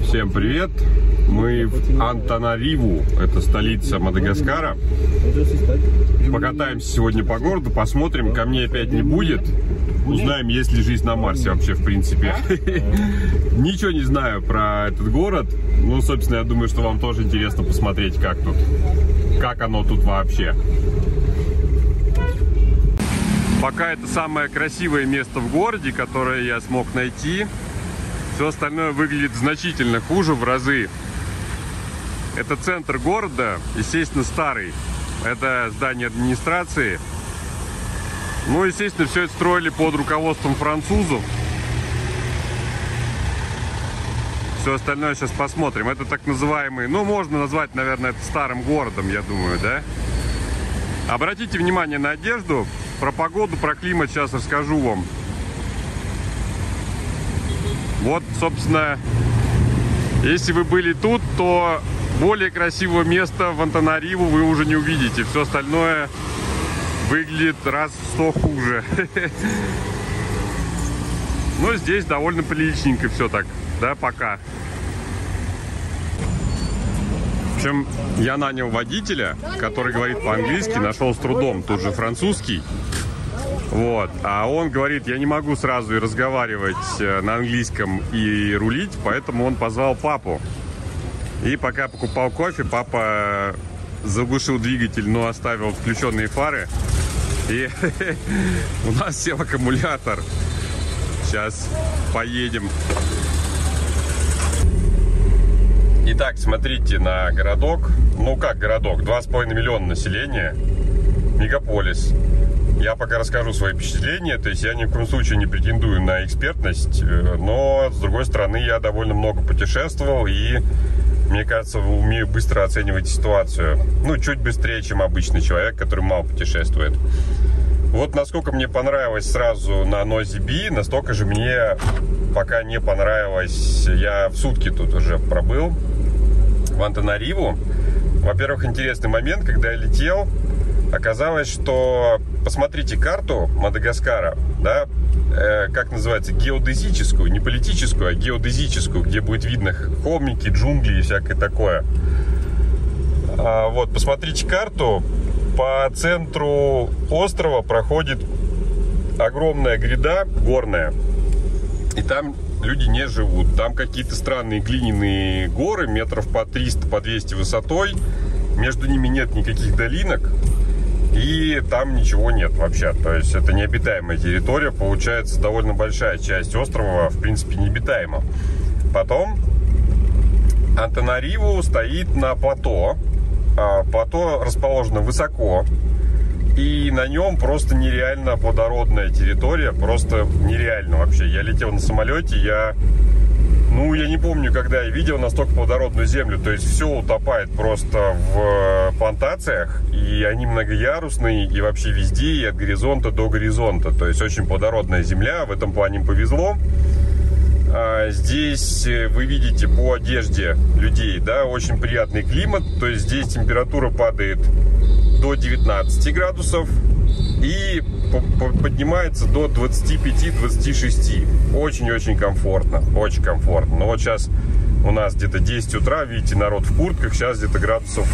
Всем привет! Мы в Антанариву, это столица Мадагаскара. Покатаемся сегодня по городу, посмотрим, камней опять не будет. Узнаем, есть ли жизнь на Марсе вообще, в принципе. Ничего не знаю про этот город. Ну, собственно, я думаю, что вам тоже интересно посмотреть, как тут, как оно тут вообще. Пока это самое красивое место в городе, которое я смог найти. Все остальное выглядит значительно хуже в разы. Это центр города, естественно, старый. Это здание администрации. Ну, естественно, все это строили под руководством французов. Все остальное сейчас посмотрим. Это так называемый, ну, можно назвать, наверное, это старым городом, я думаю, да? Обратите внимание на одежду. Про погоду, про климат сейчас расскажу вам. Вот, собственно, если вы были тут, то более красивого места в Антанариву вы уже не увидите. Все остальное выглядит раз в сто хуже. Но здесь довольно приличненько все так, да, пока. В общем, я нанял водителя, который говорит по-английски, нашел с трудом, тут же французский. Вот. А он говорит, я не могу сразу и разговаривать э, на английском и рулить, поэтому он позвал папу. И пока покупал кофе, папа заглушил двигатель, но оставил включенные фары. И у нас сел аккумулятор. Сейчас поедем. Итак, смотрите на городок. Ну как городок? 2,5 миллиона населения. Мегаполис. Я пока расскажу свои впечатления, то есть я ни в коем случае не претендую на экспертность, э, но с другой стороны я довольно много путешествовал и мне кажется, умею быстро оценивать ситуацию. Ну, чуть быстрее, чем обычный человек, который мало путешествует. Вот насколько мне понравилось сразу на Нози Би, настолько же мне пока не понравилось. Я в сутки тут уже пробыл в Антанариву. Во-первых, интересный момент, когда я летел, оказалось, что посмотрите карту Мадагаскара, да, э, как называется, геодезическую, не политическую, а геодезическую, где будет видно холмики, джунгли и всякое такое. А, вот, посмотрите карту. По центру острова проходит огромная гряда горная. И там люди не живут. Там какие-то странные глиняные горы, метров по 300, по 200 высотой. Между ними нет никаких долинок и там ничего нет вообще. То есть это необитаемая территория, получается довольно большая часть острова, в принципе, необитаема. Потом Антанариву стоит на плато. А, плато расположено высоко, и на нем просто нереально плодородная территория, просто нереально вообще. Я летел на самолете, я ну, я не помню, когда я видел настолько плодородную землю. То есть все утопает просто в э, плантациях. И они многоярусные и вообще везде, и от горизонта до горизонта. То есть очень плодородная земля. В этом плане повезло. А здесь э, вы видите по одежде людей, да, очень приятный климат. То есть здесь температура падает до 19 градусов и поднимается до 25-26. Очень-очень комфортно, очень комфортно. Но вот сейчас у нас где-то 10 утра, видите, народ в куртках, сейчас где-то градусов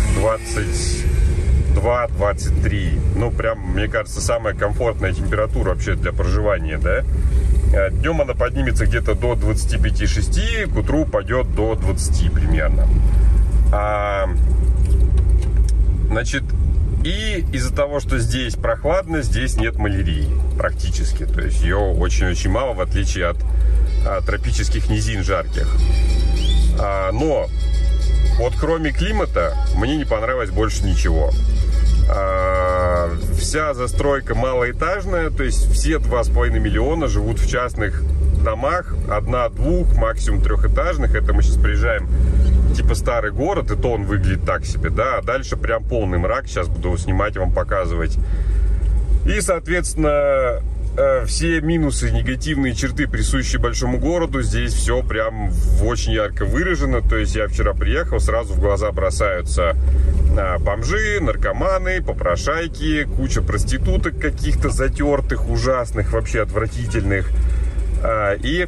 22-23. Ну, прям, мне кажется, самая комфортная температура вообще для проживания, да? А Днем она поднимется где-то до 25-6, к утру пойдет до 20 примерно. А, значит, и из-за того, что здесь прохладно, здесь нет малярии практически. То есть ее очень-очень мало, в отличие от а, тропических низин жарких. А, но вот кроме климата мне не понравилось больше ничего. А, вся застройка малоэтажная, то есть все 2,5 миллиона живут в частных домах, одна-двух, максимум трехэтажных. Это мы сейчас приезжаем типа старый город, и то он выглядит так себе, да, а дальше прям полный мрак, сейчас буду снимать вам показывать. И, соответственно, э, все минусы, негативные черты, присущие большому городу, здесь все прям очень ярко выражено. То есть я вчера приехал, сразу в глаза бросаются а, бомжи, наркоманы, попрошайки, куча проституток каких-то затертых, ужасных, вообще отвратительных. А, и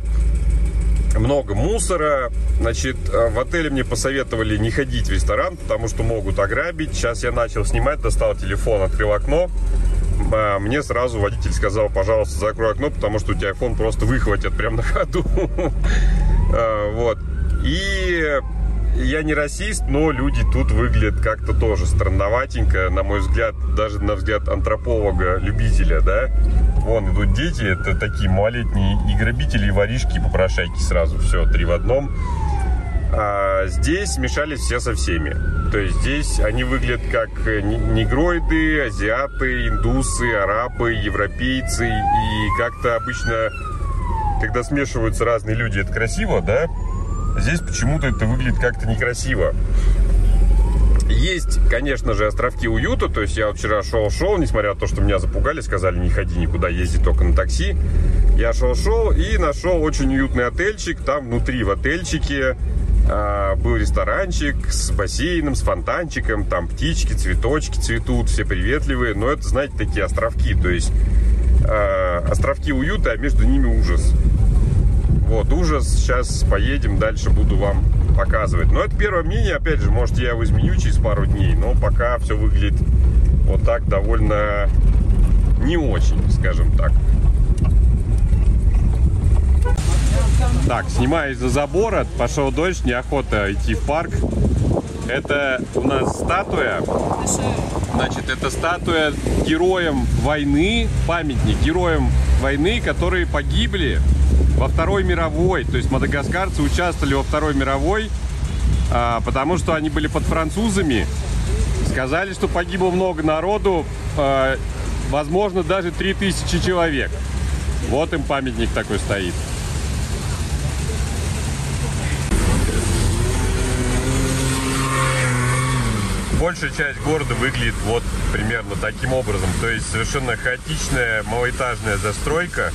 много мусора. Значит, в отеле мне посоветовали не ходить в ресторан, потому что могут ограбить. Сейчас я начал снимать, достал телефон, открыл окно. А, мне сразу водитель сказал, пожалуйста, закрой окно, потому что у тебя iPhone просто выхватят прямо на ходу. А, вот. И я не расист, но люди тут выглядят как-то тоже странноватенько, на мой взгляд, даже на взгляд антрополога, любителя, да. Вон идут дети, это такие малолетние и грабители, и воришки, попрошайки сразу, все, три в одном. А здесь смешались все со всеми. То есть здесь они выглядят как негроиды, азиаты, индусы, арабы, европейцы. И как-то обычно, когда смешиваются разные люди, это красиво, да? Здесь почему-то это выглядит как-то некрасиво. Есть, конечно же, островки уюта. То есть я вчера шел-шел, несмотря на то, что меня запугали, сказали, не ходи никуда, езди только на такси. Я шел-шел и нашел очень уютный отельчик. Там внутри в отельчике а, был ресторанчик с бассейном, с фонтанчиком, там птички, цветочки цветут, все приветливые, но это, знаете, такие островки, то есть э, островки уюта, а между ними ужас. Вот, ужас, сейчас поедем, дальше буду вам показывать. Но это первое мнение, опять же, может я его изменю через пару дней, но пока все выглядит вот так довольно не очень, скажем так. Так, снимаю из-за забора, пошел дождь, неохота идти в парк. Это у нас статуя. Значит, это статуя героям войны, памятник героям войны, которые погибли во Второй мировой. То есть мадагаскарцы участвовали во Второй мировой, а, потому что они были под французами. Сказали, что погибло много народу, а, возможно, даже 3000 человек. Вот им памятник такой стоит. большая часть города выглядит вот примерно таким образом. То есть совершенно хаотичная малоэтажная застройка.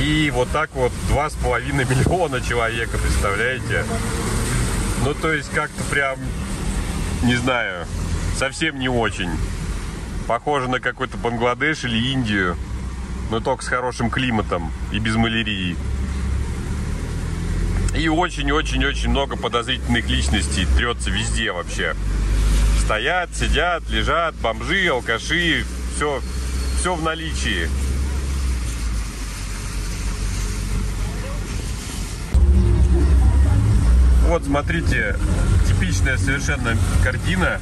И вот так вот два с половиной миллиона человека, представляете? Ну, то есть как-то прям, не знаю, совсем не очень. Похоже на какой-то Бангладеш или Индию, но только с хорошим климатом и без малярии. И очень-очень-очень много подозрительных личностей трется везде вообще. Стоят, сидят, лежат, бомжи, алкаши, все, все в наличии. Вот, смотрите, типичная совершенно картина.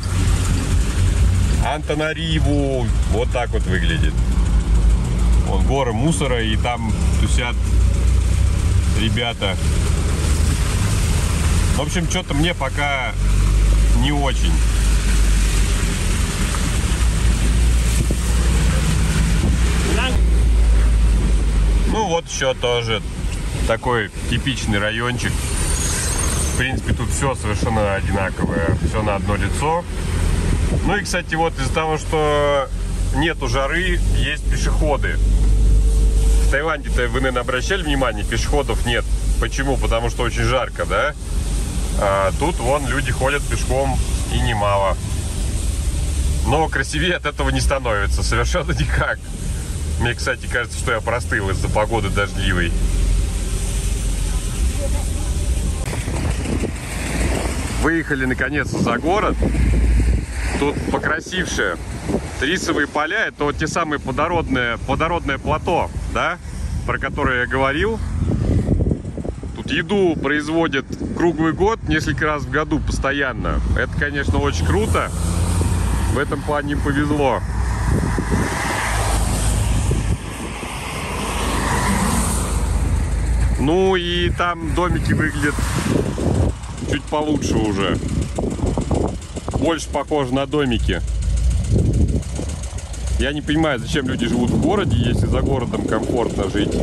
Антонариву. Вот так вот выглядит. Вон горы мусора, и там тусят ребята в общем, что-то мне пока не очень. Ну вот еще тоже такой типичный райончик. В принципе, тут все совершенно одинаковое. Все на одно лицо. Ну и, кстати, вот из-за того, что нету жары, есть пешеходы. В Таиланде-то вы, наверное, обращали внимание, пешеходов нет. Почему? Потому что очень жарко, да? А тут вон люди ходят пешком и немало. Но красивее от этого не становится, совершенно никак. Мне, кстати, кажется, что я простыл из-за погоды дождливой. Выехали наконец за город. Тут покрасившее. Рисовые поля, это вот те самые плодородные, плодородное плато, да, про которое я говорил. Тут еду производят круглый год, несколько раз в году постоянно. Это, конечно, очень круто. В этом плане им повезло. Ну и там домики выглядят чуть получше уже. Больше похоже на домики. Я не понимаю, зачем люди живут в городе, если за городом комфортно жить.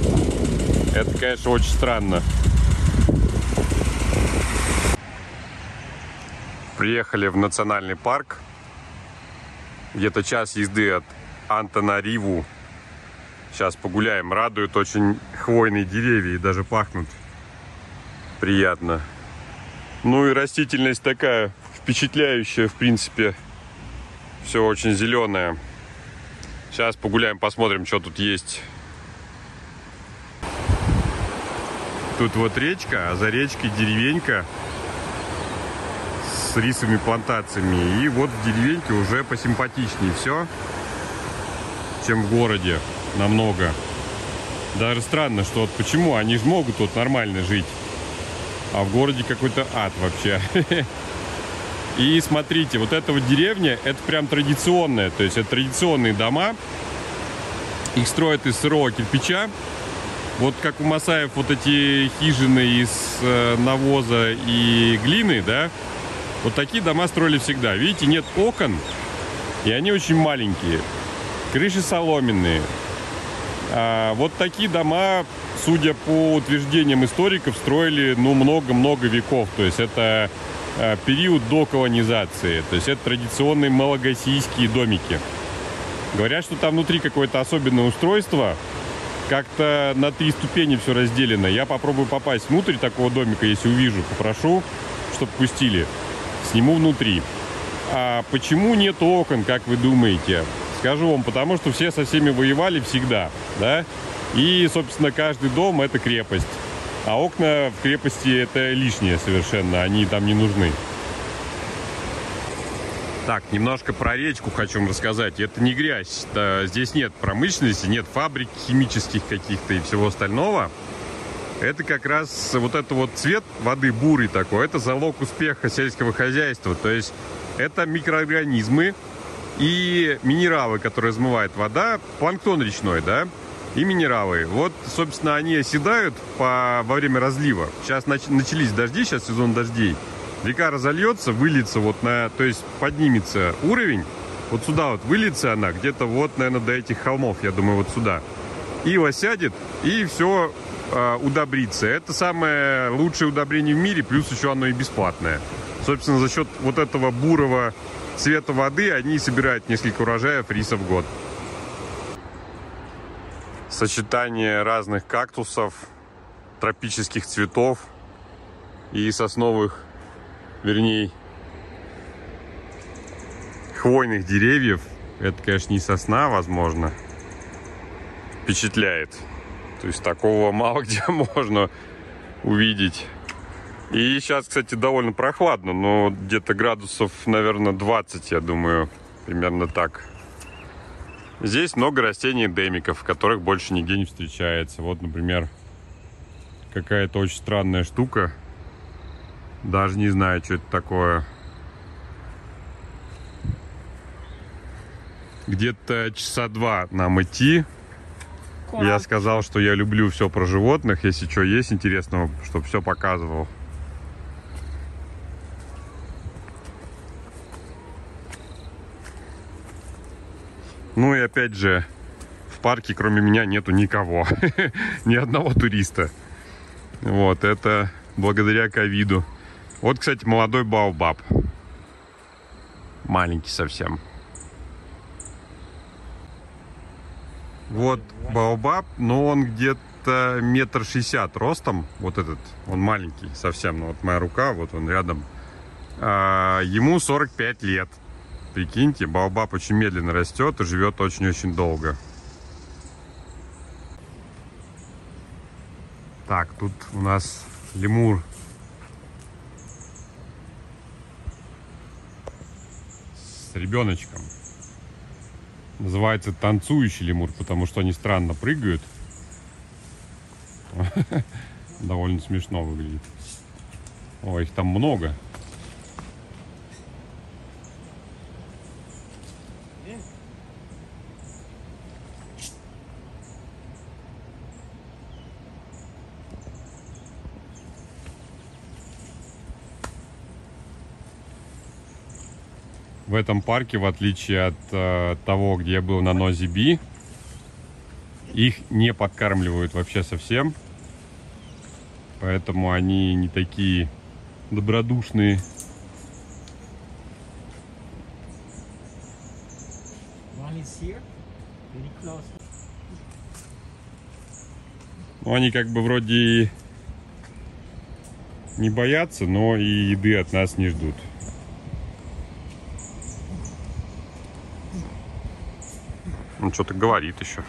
Это, конечно, очень странно. Приехали в национальный парк. Где-то час езды от Антонариву. Сейчас погуляем. Радуют очень хвойные деревья и даже пахнут приятно. Ну и растительность такая впечатляющая, в принципе. Все очень зеленое. Сейчас погуляем, посмотрим, что тут есть. Тут вот речка, а за речкой деревенька с рисовыми плантациями. И вот в деревеньке уже посимпатичнее все, чем в городе намного. Даже странно, что вот почему они же могут тут нормально жить, а в городе какой-то ад вообще. И смотрите, вот эта вот деревня, это прям традиционная, то есть это традиционные дома. Их строят из сырого кирпича. Вот как у Масаев вот эти хижины из э, навоза и глины, да, вот такие дома строили всегда. Видите, нет окон, и они очень маленькие. Крыши соломенные. А вот такие дома, судя по утверждениям историков, строили, ну, много-много веков. То есть это э, период до колонизации. То есть это традиционные малагасийские домики. Говорят, что там внутри какое-то особенное устройство, как-то на три ступени все разделено. Я попробую попасть внутрь такого домика, если увижу, попрошу, чтобы пустили. Сниму внутри. А почему нет окон, как вы думаете? Скажу вам, потому что все со всеми воевали всегда, да? И, собственно, каждый дом это крепость. А окна в крепости это лишнее совершенно, они там не нужны. Так, немножко про речку хочу вам рассказать. Это не грязь. Это, здесь нет промышленности, нет фабрик химических каких-то и всего остального. Это как раз вот это вот цвет воды бурый такой. Это залог успеха сельского хозяйства. То есть это микроорганизмы и минералы, которые измывает вода, планктон речной, да, и минералы. Вот, собственно, они оседают по, во время разлива. Сейчас нач, начались дожди, сейчас сезон дождей река разольется, выльется вот на, то есть поднимется уровень, вот сюда вот выльется она, где-то вот, наверное, до этих холмов, я думаю, вот сюда. И осядет, и все э, удобрится. Это самое лучшее удобрение в мире, плюс еще оно и бесплатное. Собственно, за счет вот этого бурого цвета воды они собирают несколько урожаев риса в год. Сочетание разных кактусов, тропических цветов и сосновых вернее, хвойных деревьев. Это, конечно, не сосна, возможно. Впечатляет. То есть такого мало где можно увидеть. И сейчас, кстати, довольно прохладно, но где-то градусов, наверное, 20, я думаю, примерно так. Здесь много растений демиков, которых больше нигде не встречается. Вот, например, какая-то очень странная штука – даже не знаю, что это такое. Где-то часа два нам идти. Куда? Я сказал, что я люблю все про животных. Если что есть интересного, чтобы все показывал. Ну и опять же, в парке кроме меня нету никого. Ни одного туриста. Вот, это благодаря ковиду. Вот, кстати, молодой баобаб. Маленький совсем. Вот баобаб, но он где-то метр шестьдесят ростом. Вот этот, он маленький совсем. Ну, вот моя рука, вот он рядом. А, ему 45 лет. Прикиньте, баобаб очень медленно растет и живет очень-очень долго. Так, тут у нас лемур ребеночком. Называется танцующий лемур, потому что они странно прыгают. Довольно смешно выглядит. О, их там много. В этом парке, в отличие от э, того, где я был на Нози их не подкармливают вообще совсем. Поэтому они не такие добродушные. Ну, они как бы вроде не боятся, но и еды от нас не ждут. Он что-то говорит еще.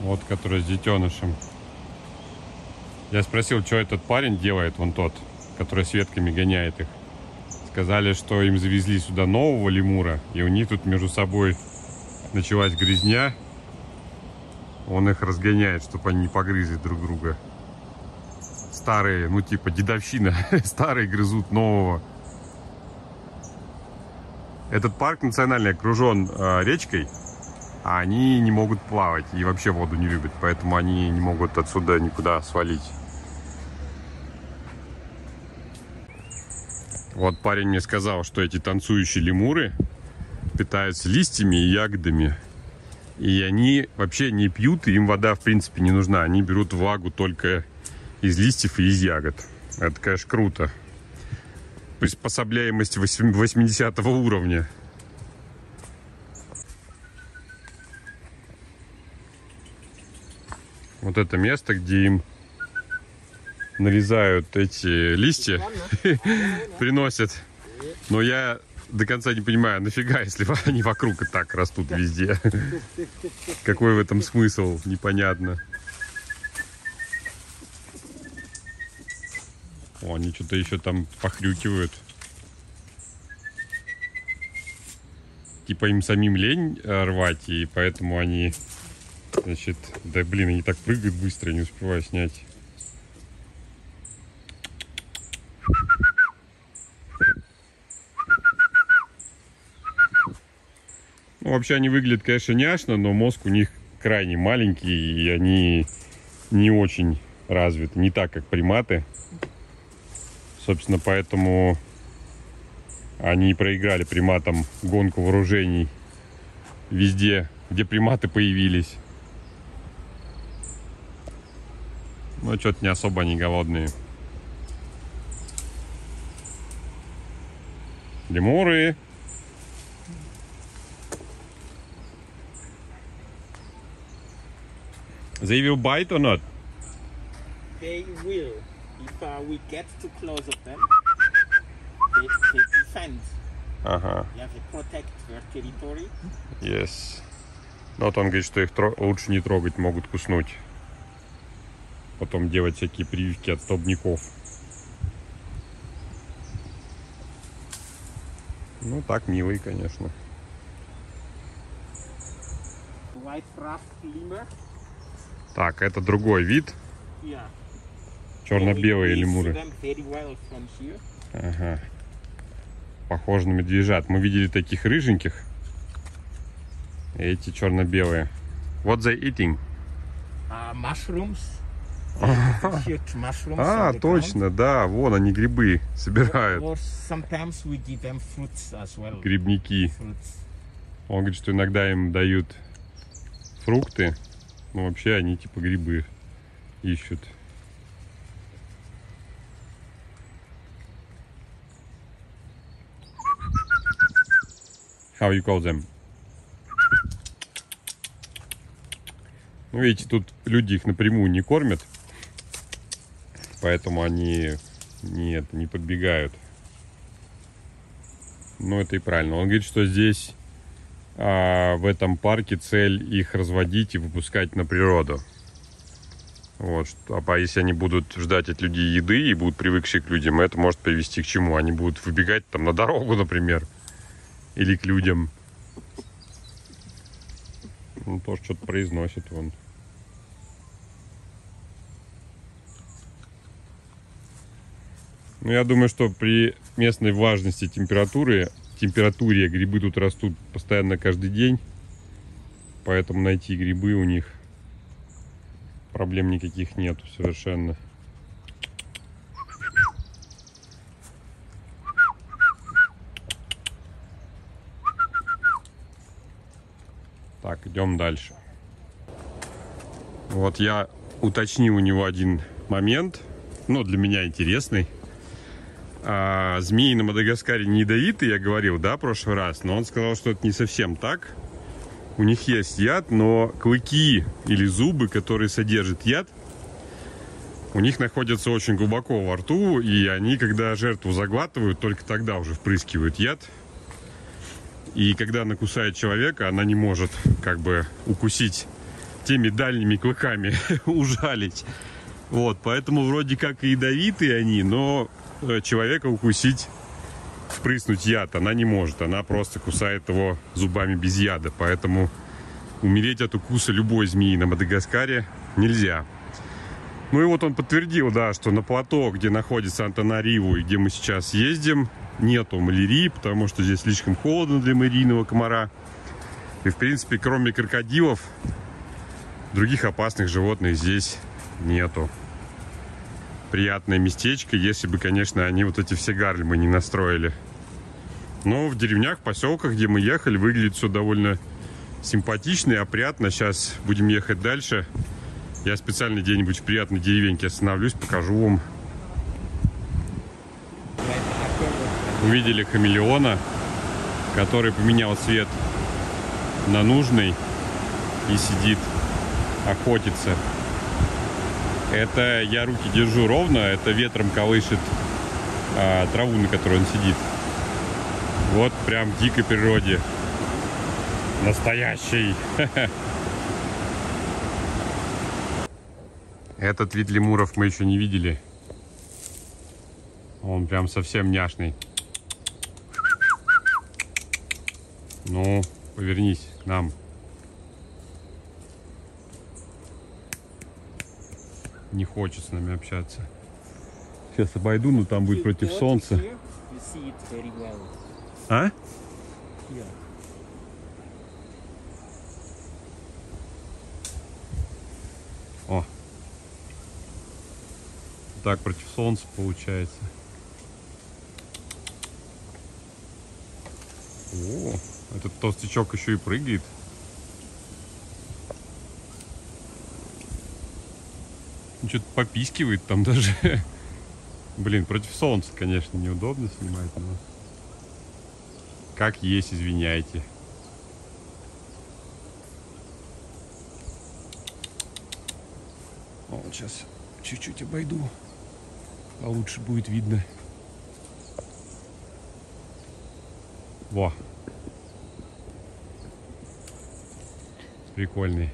Вот, который с детенышем. Я спросил, что этот парень делает, вон тот, который с ветками гоняет их. Сказали, что им завезли сюда нового лемура, и у них тут между собой началась грязня. Он их разгоняет, чтобы они не погрызли друг друга. Старые, ну типа дедовщина, старые грызут нового. Этот парк национальный окружен э, речкой, а они не могут плавать и вообще воду не любят, поэтому они не могут отсюда никуда свалить. Вот парень мне сказал, что эти танцующие лемуры питаются листьями и ягодами. И они вообще не пьют, им вода в принципе не нужна. Они берут влагу только из листьев и из ягод. Это, конечно, круто. Приспособляемость 80 уровня. Вот это место, где им нарезают эти листья, приносят. Но я до конца не понимаю, нафига, если они вокруг и так растут везде. Какой в этом смысл, непонятно. О, они что-то еще там похрюкивают. Типа им самим лень э, рвать, и поэтому они, значит, да блин, они так прыгают быстро, не успеваю снять. Ну, вообще они выглядят, конечно, няшно, но мозг у них крайне маленький, и они не очень развиты, не так, как приматы. Собственно, поэтому они проиграли приматам гонку вооружений везде, где приматы появились. Ну, что-то не особо они голодные. Лемуры. They will bite or not? They will. If uh, we get too close of them, they, they defend. Ага, Yeah, they protect their territory. yes. Ну, вот он говорит, что их лучше не трогать, могут куснуть. Потом делать всякие прививки от столбняков. Ну, так, милый, конечно. Так, это другой вид. Yeah. Черно-белые лемуры. Ага. Похоже на медвежат. Мы видели таких рыженьких. Эти черно-белые. What they eating? Uh, mushrooms. А, the точно, да. Вон они грибы собирают. Well. Грибники. Fruits. Он говорит, что иногда им дают фрукты. Но вообще они типа грибы ищут. How you call them? Ну, видите, тут люди их напрямую не кормят. Поэтому они нет, не подбегают. Ну, это и правильно. Он говорит, что здесь а, в этом парке цель их разводить и выпускать на природу. Вот, а если они будут ждать от людей еды и будут привыкшие к людям, это может привести к чему? Они будут выбегать там на дорогу, например, или к людям. Ну, тоже что-то произносит он. Ну, я думаю, что при местной влажности температуры, температуре грибы тут растут постоянно каждый день. Поэтому найти грибы у них проблем никаких нету совершенно. Идем дальше. Вот я уточнил у него один момент, ну, для меня интересный. А, змеи на Мадагаскаре не ядовиты, я говорил, да, в прошлый раз, но он сказал, что это не совсем так. У них есть яд, но клыки или зубы, которые содержат яд, у них находятся очень глубоко во рту, и они, когда жертву заглатывают, только тогда уже впрыскивают яд. И когда она кусает человека, она не может как бы укусить теми дальними клыками ужалить. Вот, поэтому вроде как и ядовитые они, но э, человека укусить, впрыснуть яд она не может. Она просто кусает его зубами без яда. Поэтому умереть от укуса любой змеи на Мадагаскаре нельзя. Ну и вот он подтвердил, да, что на плато, где находится Антанариву и где мы сейчас ездим, нету малярии, потому что здесь слишком холодно для малярийного комара. И, в принципе, кроме крокодилов, других опасных животных здесь нету. Приятное местечко, если бы, конечно, они вот эти все гарльмы не настроили. Но в деревнях, поселках, где мы ехали, выглядит все довольно симпатично и опрятно. Сейчас будем ехать дальше. Я специально где-нибудь в приятной деревеньке остановлюсь, покажу вам. Увидели хамелеона, который поменял цвет на нужный и сидит, охотится. Это я руки держу ровно, это ветром колышет а, траву, на которой он сидит. Вот прям в дикой природе. Настоящий. Этот вид лемуров мы еще не видели. Он прям совсем няшный. Ну, повернись к нам. Не хочет с нами общаться. Сейчас обойду, но там будет против солнца. А? О. Так против солнца получается. О, этот толстячок еще и прыгает. Что-то попискивает там даже. Блин, против солнца, конечно, неудобно снимать, но... Как есть, извиняйте. О, вот сейчас чуть-чуть обойду. Получше будет видно. Во. Прикольный.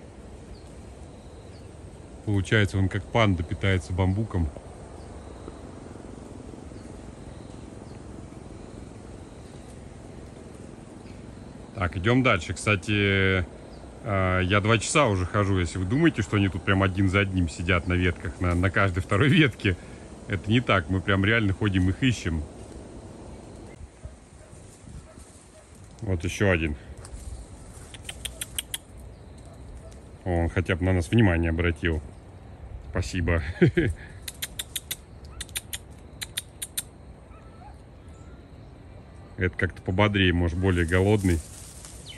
Получается, он как панда питается бамбуком. Так, идем дальше. Кстати, э, я два часа уже хожу. Если вы думаете, что они тут прям один за одним сидят на ветках, на, на каждой второй ветке, это не так. Мы прям реально ходим их ищем. Вот еще один. Он хотя бы на нас внимание обратил. Спасибо. Это как-то пободрее, может, более голодный.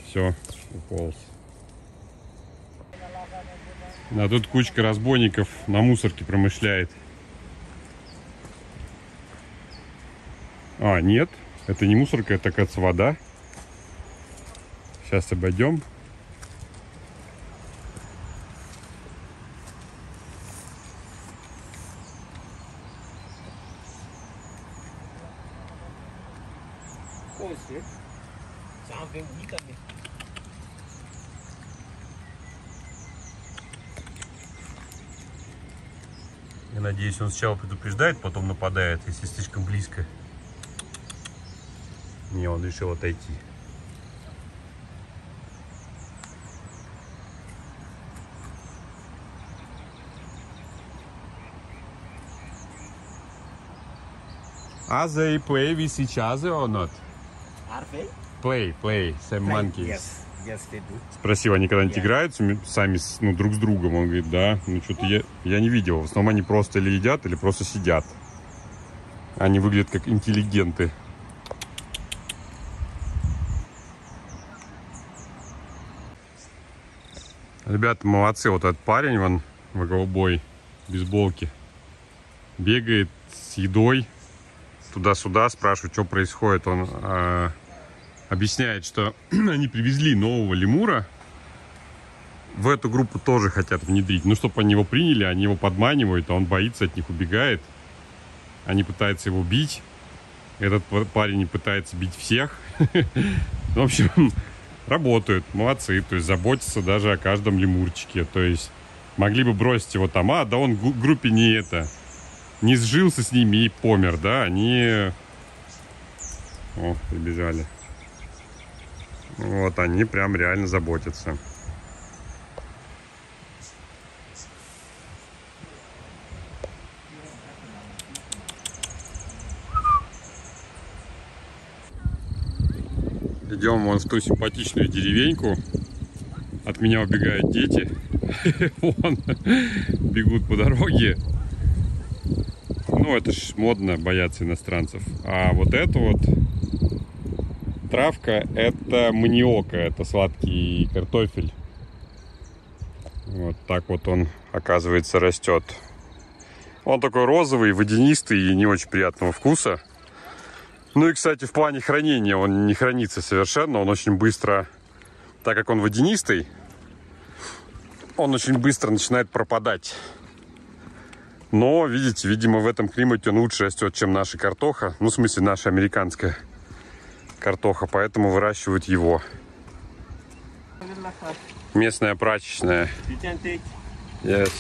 Все, уполз. А тут кучка разбойников на мусорке промышляет. А, нет, это не мусорка, это, кажется, вода. Сейчас обойдем. Я надеюсь, он сначала предупреждает, потом нападает, если слишком близко. Не, он решил отойти. Are they play with each other or not? They? Play, play, same monkeys. Yes, yes, they do. Спросил, они когда-нибудь Yeah. играются м- сами ну, друг с другом? Он говорит, да. Ну, что-то я, я не видел. В основном они просто или едят, или просто сидят. Они выглядят как интеллигенты. Ребята, молодцы. Вот этот парень, вон, в голубой бейсболке, бегает с едой туда-сюда, спрашивает, что происходит. Он а, объясняет, что они привезли нового лемура. В эту группу тоже хотят внедрить. Ну, чтобы они его приняли, они его подманивают, а он боится, от них убегает. Они пытаются его бить. Этот парень пытается бить всех. В общем, работают, молодцы, то есть заботятся даже о каждом лемурчике, то есть могли бы бросить его там, а, да он группе не это, не сжился с ними и помер, да, они... О, прибежали. Вот, они прям реально заботятся. Идем вон в ту симпатичную деревеньку. От меня убегают дети. Вон бегут по дороге. Ну, это ж модно бояться иностранцев. А вот это вот травка, это маниока, это сладкий картофель. Вот так вот он, оказывается, растет. Он такой розовый, водянистый и не очень приятного вкуса. Ну и, кстати, в плане хранения он не хранится совершенно. Он очень быстро, так как он водянистый, он очень быстро начинает пропадать. Но, видите, видимо, в этом климате он лучше растет, чем наша картоха. Ну, в смысле, наша американская картоха. Поэтому выращивают его. Местная прачечная. Yes.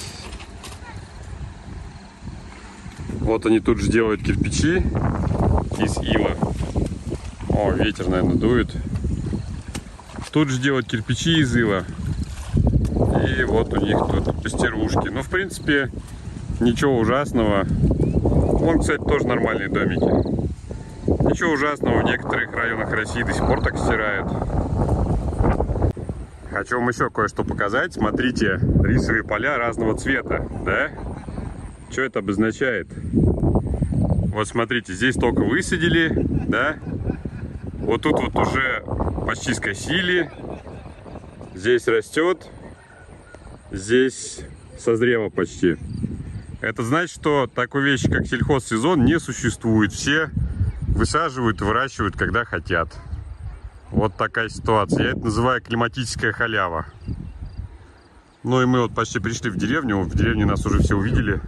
Вот они тут же делают кирпичи из ила. О, ветер, наверное, дует. Тут же делают кирпичи из ила. И вот у них тут пастерушки. Ну, в принципе, ничего ужасного. Вон, кстати, тоже нормальные домики. Ничего ужасного, в некоторых районах России до сих пор так стирают. Хочу вам еще кое-что показать. Смотрите, рисовые поля разного цвета, да? Что это обозначает? Вот смотрите, здесь только высадили, да? Вот тут вот уже почти скосили. Здесь растет. Здесь созрело почти. Это значит, что такой вещи, как сельхозсезон, не существует. Все высаживают и выращивают, когда хотят. Вот такая ситуация. Я это называю климатическая халява. Ну и мы вот почти пришли в деревню. В деревне нас уже все увидели.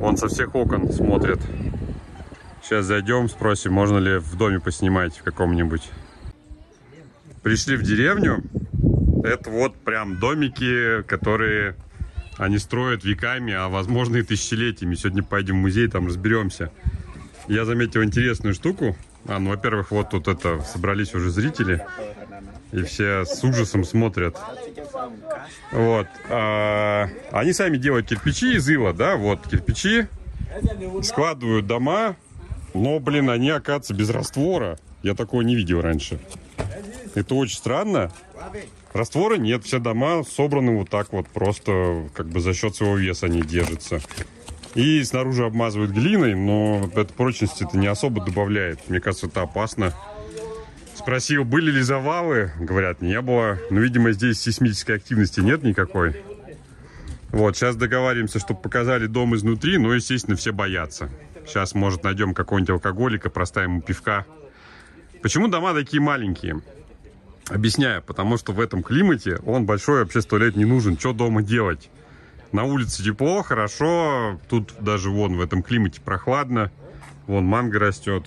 Он со всех окон смотрит. Сейчас зайдем, спросим, можно ли в доме поснимать в каком-нибудь. Пришли в деревню. Это вот прям домики, которые они строят веками, а возможно и тысячелетиями. Сегодня пойдем в музей, там разберемся. Я заметил интересную штуку. А, ну, во-первых, вот тут это, собрались уже зрители. И все с ужасом смотрят. Вот. А, они сами делают кирпичи из ила, да, вот кирпичи. Складывают дома. Но, блин, они, оказывается, без раствора. Я такого не видел раньше. Это очень странно. Раствора нет, все дома собраны вот так вот, просто как бы за счет своего веса они держатся. И снаружи обмазывают глиной, но это прочности это не особо добавляет. Мне кажется, это опасно. Спросил, были ли завалы? Говорят, не было. Но, видимо, здесь сейсмической активности нет никакой. Вот, сейчас договариваемся, чтобы показали дом изнутри, но, естественно, все боятся. Сейчас, может, найдем какого-нибудь алкоголика, проставим ему пивка. Почему дома такие маленькие? Объясняю, потому что в этом климате он большой вообще сто лет не нужен. Что дома делать? На улице тепло, хорошо. Тут даже вон в этом климате прохладно. Вон манго растет.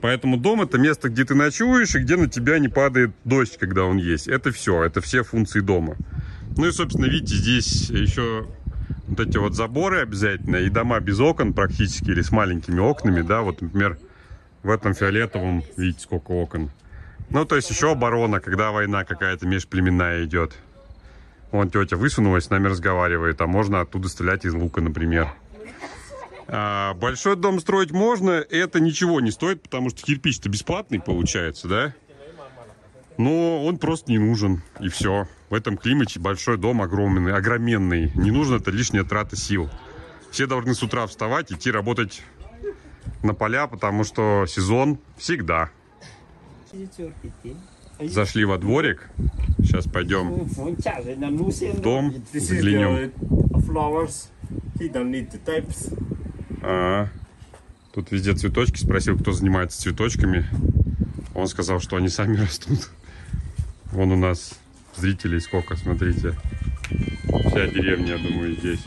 Поэтому дом это место, где ты ночуешь и где на тебя не падает дождь, когда он есть. Это все, это все функции дома. Ну и, собственно, видите, здесь еще вот эти вот заборы обязательно и дома без окон практически или с маленькими окнами, да, вот, например, в этом фиолетовом, видите, сколько окон. Ну, то есть еще оборона, когда война какая-то межплеменная идет. Вон тетя высунулась, с нами разговаривает, а можно оттуда стрелять из лука, например. А, большой дом строить можно, это ничего не стоит, потому что кирпич-то бесплатный получается, да? Но он просто не нужен, и все. В этом климате большой дом огромный, огроменный. Не нужно это лишняя трата сил. Все должны с утра вставать, идти работать на поля, потому что сезон всегда. Зашли во дворик. Сейчас пойдем в дом, заглянем. А, тут везде цветочки. Спросил, кто занимается цветочками. Он сказал, что они сами растут. Вон у нас зрителей сколько, смотрите. Вся деревня, я думаю, здесь.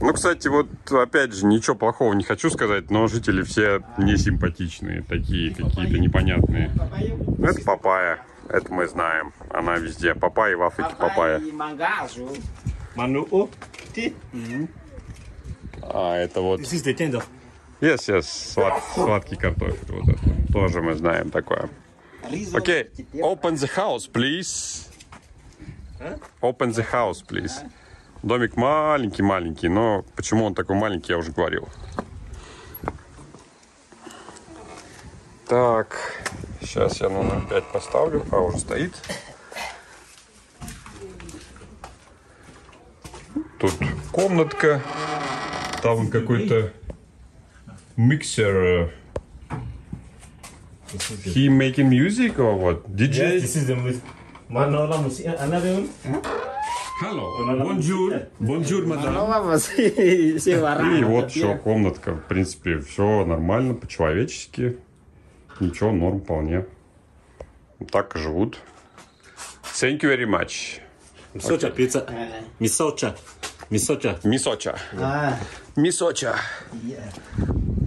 Ну, кстати, вот опять же, ничего плохого не хочу сказать, но жители все несимпатичные, такие какие-то непонятные. Это папая, это мы знаем. Она везде. Папайя в Африке. Ti. А это вот... Yes, yes, слад- сладкий картофель. Вот это. Тоже мы знаем такое. Окей, open the house, please. Open the house, please. Домик маленький-маленький, но почему он такой маленький, я уже говорил. Так, сейчас я номер 5 поставлю, а уже стоит. Тут комнатка, там какой-то миксер. э, He making music or what? DJ? Yes, this is the music. Another one? Hello, bonjour, bonjour, madame. Ну, И вот еще комнатка. В принципе, все нормально, по-человечески. Ничего, норм вполне. Так и живут. Thank you very much. Misocha pizza. Misocha. Misocha. Мисоча. А, Мисоча.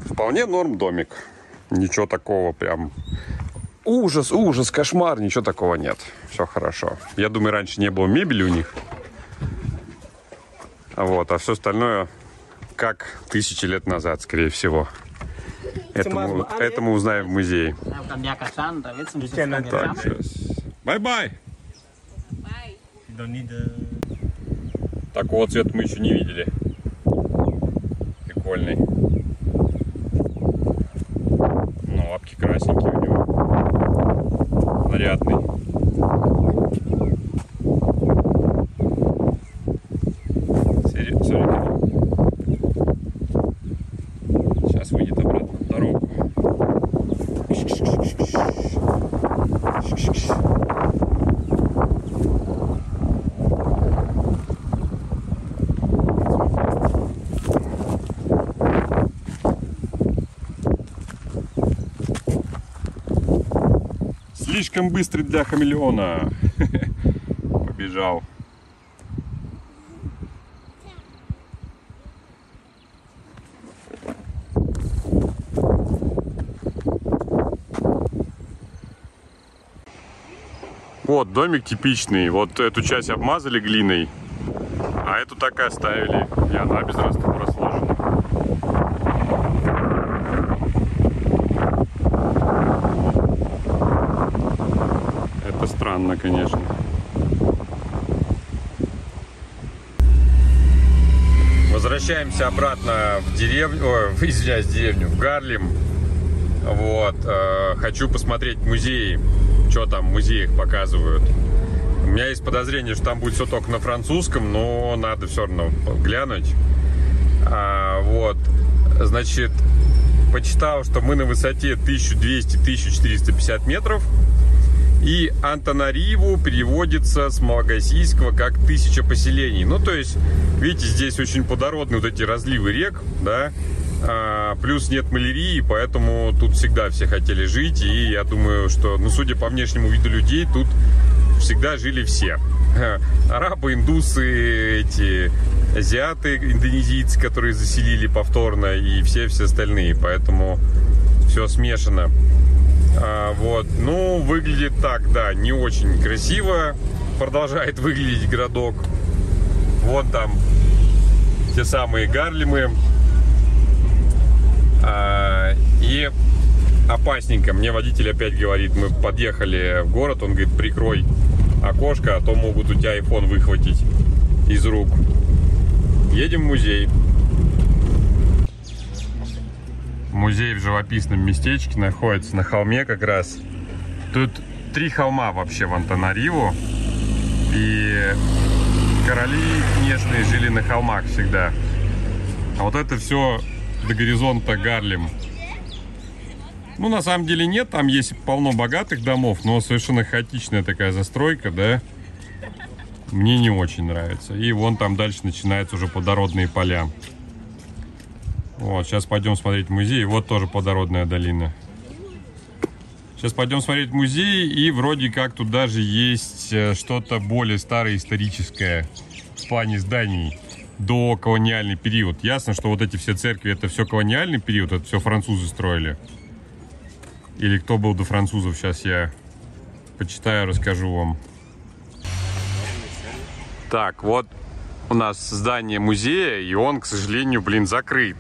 Вполне норм домик. Ничего такого прям... Ужас, ужас, кошмар, ничего такого нет. Все хорошо. Я думаю, раньше не было мебели у них. А Вот, а все остальное как тысячи лет назад, скорее всего. Это мы, это мы узнаем в музее. Так, сейчас. Bye-bye! Такого цвета мы еще не видели. Прикольный. Ну, лапки красненькие у него. Нарядный. Сери- sorry, Сейчас выйдет обратно на дорогу. Слишком быстрый для хамелеона. Побежал. Вот, домик типичный. Вот эту часть обмазали глиной, а эту так и оставили. И она без раствора сложена. Это странно, конечно. Возвращаемся обратно в деревню, ой, извиняюсь, деревню, в Гарлем. Вот, э, хочу посмотреть музеи, что там в музеях показывают. У меня есть подозрение, что там будет все только на французском, но надо все равно глянуть. А, вот, значит, почитал, что мы на высоте 1200-1450 метров. И Антанариву переводится с малагасийского как «тысяча поселений». Ну, то есть, видите, здесь очень плодородные вот эти разливы рек, да, А, плюс нет малярии, поэтому тут всегда все хотели жить. И я думаю, что, ну, судя по внешнему виду людей, тут всегда жили все. Арабы, индусы, эти азиаты, индонезийцы, которые заселили повторно, и все-все остальные. Поэтому все смешано. А, вот. Ну, выглядит так, да, не очень красиво. Продолжает выглядеть городок. Вон там те самые Гарлемы. А, и опасненько. Мне водитель опять говорит, мы подъехали в город, он говорит, прикрой окошко, а то могут у тебя iPhone выхватить из рук. Едем в музей. Музей в живописном местечке находится на холме как раз. Тут три холма вообще в Антанариву. И короли местные жили на холмах всегда. А вот это все до горизонта Гарлем. Ну, на самом деле нет, там есть полно богатых домов, но совершенно хаотичная такая застройка, да. Мне не очень нравится. И вон там дальше начинаются уже плодородные поля. Вот, сейчас пойдем смотреть музей. Вот тоже плодородная долина. Сейчас пойдем смотреть музей, и вроде как тут даже есть э, что-то более старое историческое в плане зданий. до колониальный период. Ясно, что вот эти все церкви, это все колониальный период, это все французы строили. Или кто был до французов, сейчас я почитаю, расскажу вам. Так, вот у нас здание музея, и он, к сожалению, блин, закрыт.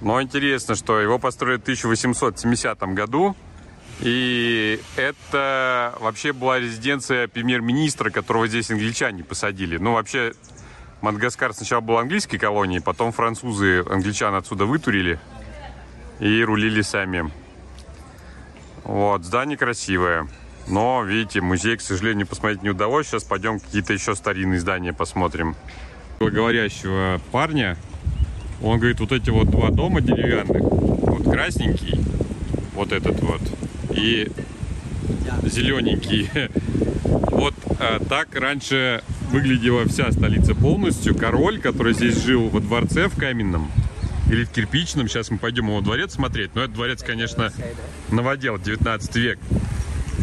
Но интересно, что его построили в 1870 году, и это вообще была резиденция премьер-министра, которого здесь англичане посадили. Ну, вообще, Мадагаскар сначала был английской колонией, потом французы англичан отсюда вытурили и рулили сами. Вот, здание красивое. Но, видите, музей, к сожалению, посмотреть не удалось. Сейчас пойдем какие-то еще старинные здания посмотрим. Говорящего парня, он говорит, вот эти вот два дома деревянных, вот красненький, вот этот вот, и зелененький. Вот а, так раньше выглядела вся столица полностью. Король, который здесь жил во дворце в каменном, или в кирпичном. Сейчас мы пойдем его дворец смотреть. Но этот дворец, конечно, новодел, 19 век.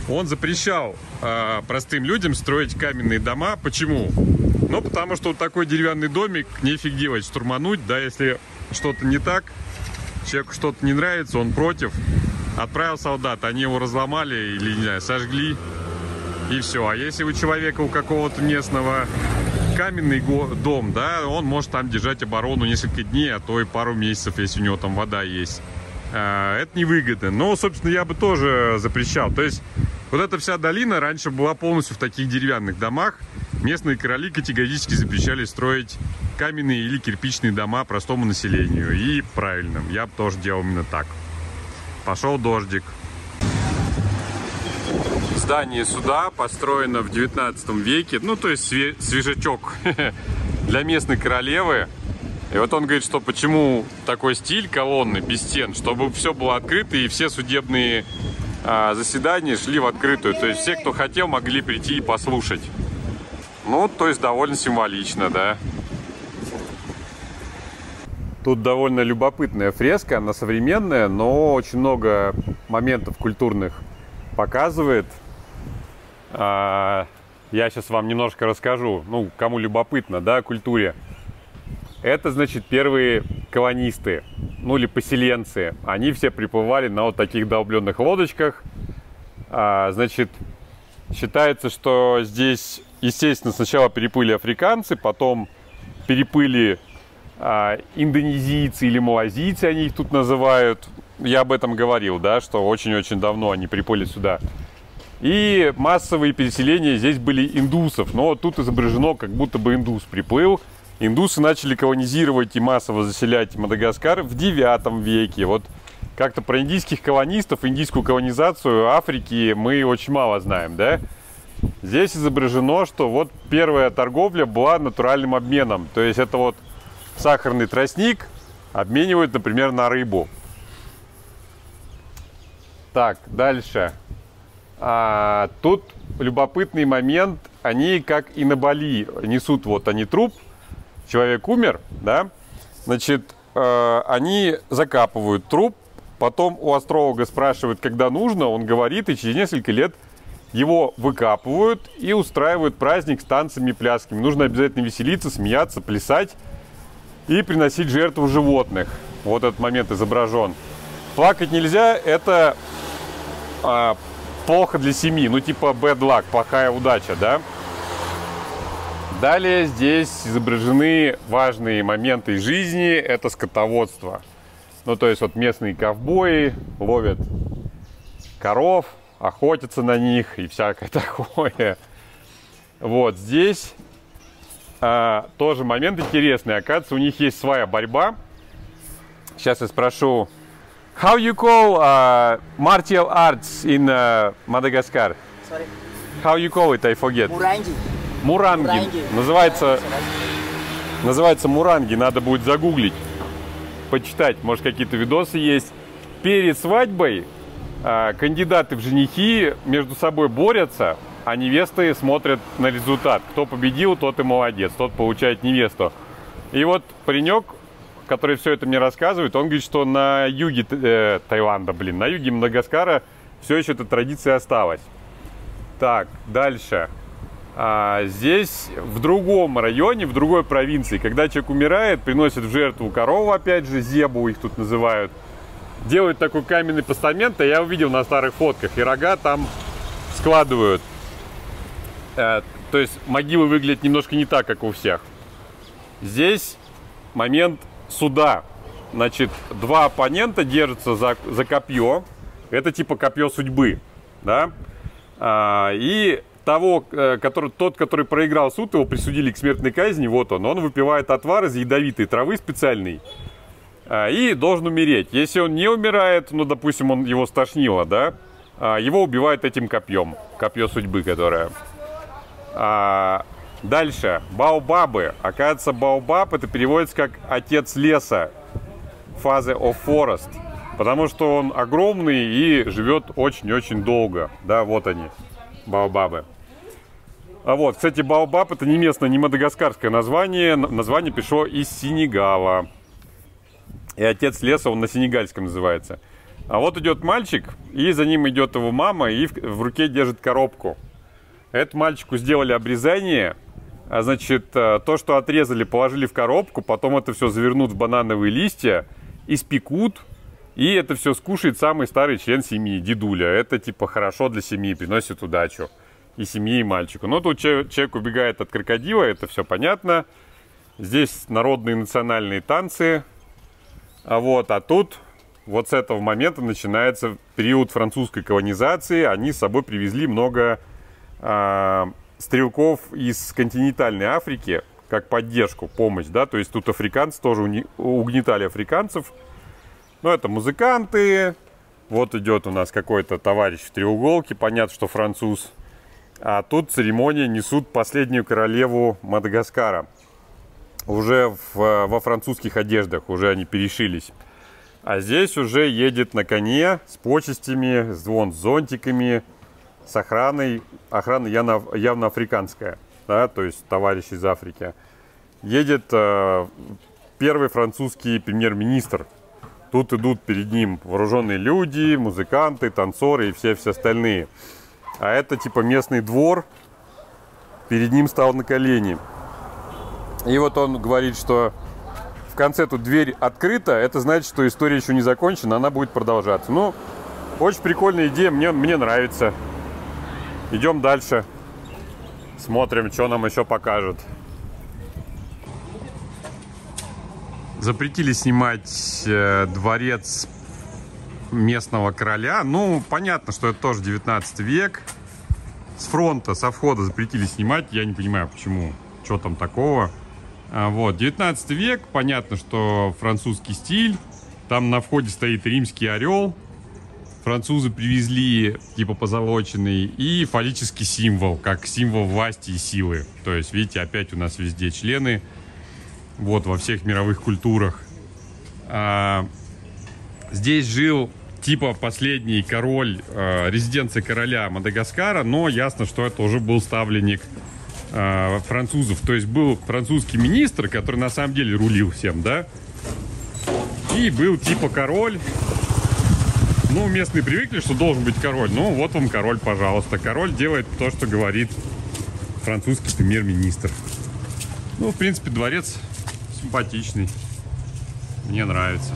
Он запрещал э, простым людям строить каменные дома. Почему? Ну, потому что вот такой деревянный домик нефиг делать, штурмануть, да, если что-то не так, человеку что-то не нравится, он против. Отправил солдат, они его разломали или, не знаю, сожгли, и все. А если у человека, у какого-то местного каменный дом, да, он может там держать оборону несколько дней, а то и пару месяцев, если у него там вода есть. А, это невыгодно. Но, собственно, я бы тоже запрещал. То есть, вот эта вся долина раньше была полностью в таких деревянных домах. Местные короли категорически запрещали строить каменные или кирпичные дома простому населению. И правильно, я бы тоже делал именно так. Пошел дождик. Здание суда построено в 19 веке, ну то есть свежачок для местной королевы. И вот он говорит, что почему такой стиль колонны без стен, чтобы все было открыто и все судебные заседания шли в открытую. То есть все, кто хотел, могли прийти и послушать. Ну, то есть довольно символично, да. Тут довольно любопытная фреска, она современная, но очень много моментов культурных показывает. А, я сейчас вам немножко расскажу, ну, кому любопытно, да, о культуре. Это, значит, первые колонисты, ну, или поселенцы. Они все приплывали на вот таких долбленных лодочках. А, значит, считается, что здесь, естественно, сначала переплыли африканцы, потом переплыли а, индонезийцы или малазийцы, они их тут называют. Я об этом говорил, да, что очень-очень давно они приплыли сюда. И массовые переселения здесь были индусов. Но тут изображено, как будто бы индус приплыл. Индусы начали колонизировать и массово заселять Мадагаскар в 9 веке. Вот как-то про индийских колонистов, индийскую колонизацию Африки мы очень мало знаем, да? Здесь изображено, что вот первая торговля была натуральным обменом. То есть это вот сахарный тростник обменивают, например, на рыбу. Так, дальше. А, тут любопытный момент. Они, как и на Бали, несут вот они труп. Человек умер, да? Значит, э, они закапывают труп. Потом у астролога спрашивают, когда нужно. Он говорит, и через несколько лет его выкапывают и устраивают праздник с танцами и плясками. Нужно обязательно веселиться, смеяться, плясать и приносить жертву животных. Вот этот момент изображен. Плакать нельзя, это а, плохо для семьи, ну типа bad luck, плохая удача, да? Далее здесь изображены важные моменты из жизни, это скотоводство. Ну то есть вот местные ковбои ловят коров, охотятся на них и всякое такое. Вот здесь а, тоже момент интересный. Оказывается, у них есть своя борьба. Сейчас я спрошу How you call uh, martial arts in uh, Madagascar? Sorry. How you call it? I forget. Murangi. Муранги. Муранги. Называется, называется муранги. Надо будет загуглить, почитать. Может, какие-то видосы есть. Перед свадьбой э, кандидаты в женихи между собой борются, а невесты смотрят на результат. Кто победил, тот и молодец. Тот получает невесту. И вот паренек который все это мне рассказывает, он говорит, что на юге э, Таиланда, блин, на юге Мадагаскара все еще эта традиция осталась. Так, дальше. А здесь в другом районе, в другой провинции, когда человек умирает, приносит в жертву корову, опять же, зебу их тут называют, делают такой каменный постамент, а я увидел на старых фотках, и рога там складывают. Э, то есть могилы выглядят немножко не так, как у всех. Здесь момент суда. Значит, два оппонента держатся за, за копье. Это типа копье судьбы. Да? А, и того, э, который, тот, который проиграл суд, его присудили к смертной казни, вот он, он выпивает отвар из ядовитой травы специальный а, и должен умереть. Если он не умирает, ну, допустим, он его стошнило, да, а, его убивают этим копьем, копье судьбы, которое. А, дальше, баобабы. Оказывается, баобаб это переводится как отец леса, фазы of forest, потому что он огромный и живет очень-очень долго, да, вот они, баобабы. А вот, кстати, Баобаб это не местное, не мадагаскарское название. Название пришло из Сенегала. И отец леса, он на сенегальском называется. А вот идет мальчик, и за ним идет его мама, и в, в руке держит коробку. Этому мальчику сделали обрезание. А значит, э, то, что отрезали, положили в коробку, потом это все завернут в банановые листья, испекут, и это все скушает самый старый член семьи, дедуля. Это типа хорошо для семьи, приносит удачу и семье, и мальчику. Но тут человек убегает от крокодила, это все понятно. Здесь народные национальные танцы. А вот, а тут вот с этого момента начинается период французской колонизации. Они с собой привезли много э, стрелков из континентальной Африки, как поддержку, помощь, да, то есть тут африканцы тоже угнетали африканцев. Но это музыканты, вот идет у нас какой-то товарищ в треуголке, понятно, что француз. А тут церемония несут последнюю королеву Мадагаскара. Уже в, во французских одеждах, уже они перешились. А здесь уже едет на коне с почестями, с, вон, с зонтиками, с охраной. Охрана явно, явно африканская, да, то есть товарищ из Африки. Едет э, первый французский премьер-министр. Тут идут перед ним вооруженные люди, музыканты, танцоры и все-все остальные а это типа местный двор, перед ним стал на колени. И вот он говорит, что в конце тут дверь открыта, это значит, что история еще не закончена, она будет продолжаться. Ну, очень прикольная идея, мне, мне нравится. Идем дальше. Смотрим, что нам еще покажут. Запретили снимать э, дворец местного короля. Ну, понятно, что это тоже 19 век. С фронта, со входа запретили снимать. Я не понимаю, почему. Что там такого. А, вот, 19 век. Понятно, что французский стиль. Там на входе стоит римский орел. Французы привезли типа позолоченный и фаллический символ, как символ власти и силы. То есть, видите, опять у нас везде члены. Вот, во всех мировых культурах. Здесь жил типа последний король, э, резиденция короля Мадагаскара, но ясно, что это уже был ставленник э, французов. То есть был французский министр, который на самом деле рулил всем, да? И был типа король. Ну, местные привыкли, что должен быть король. Ну, вот вам король, пожалуйста. Король делает то, что говорит французский премьер-министр. Ну, в принципе, дворец симпатичный. Мне нравится.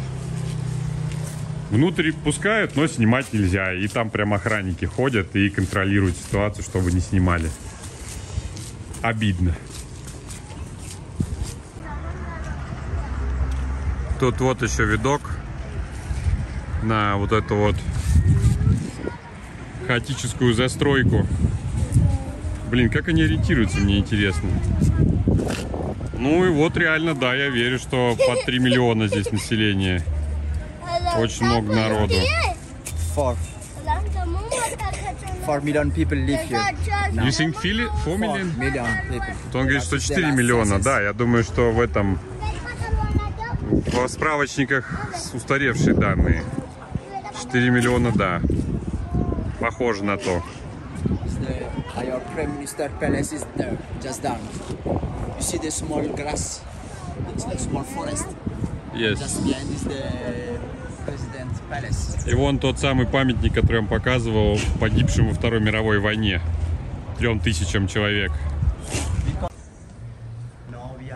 Внутрь пускают, но снимать нельзя. И там прям охранники ходят и контролируют ситуацию, чтобы не снимали. Обидно. Тут вот еще видок на вот эту вот хаотическую застройку. Блин, как они ориентируются, мне интересно. Ну и вот реально, да, я верю, что под 3 миллиона здесь население. Очень много народу. Four. Four million people live here. now. You think Philly? 4 Four million? million people. То он говорит, что That's 4 the last миллиона. Да, я думаю, что в этом в справочниках устаревшие данные. 4 миллиона, да. Похоже на то. It's the, our prime minister palace is there, just down. You see the small grass? It's like small forest. Есть. Just behind is the president palace. И вон тот самый памятник, который я вам показывал, погибшим во Второй мировой войне. трем тысячам человек.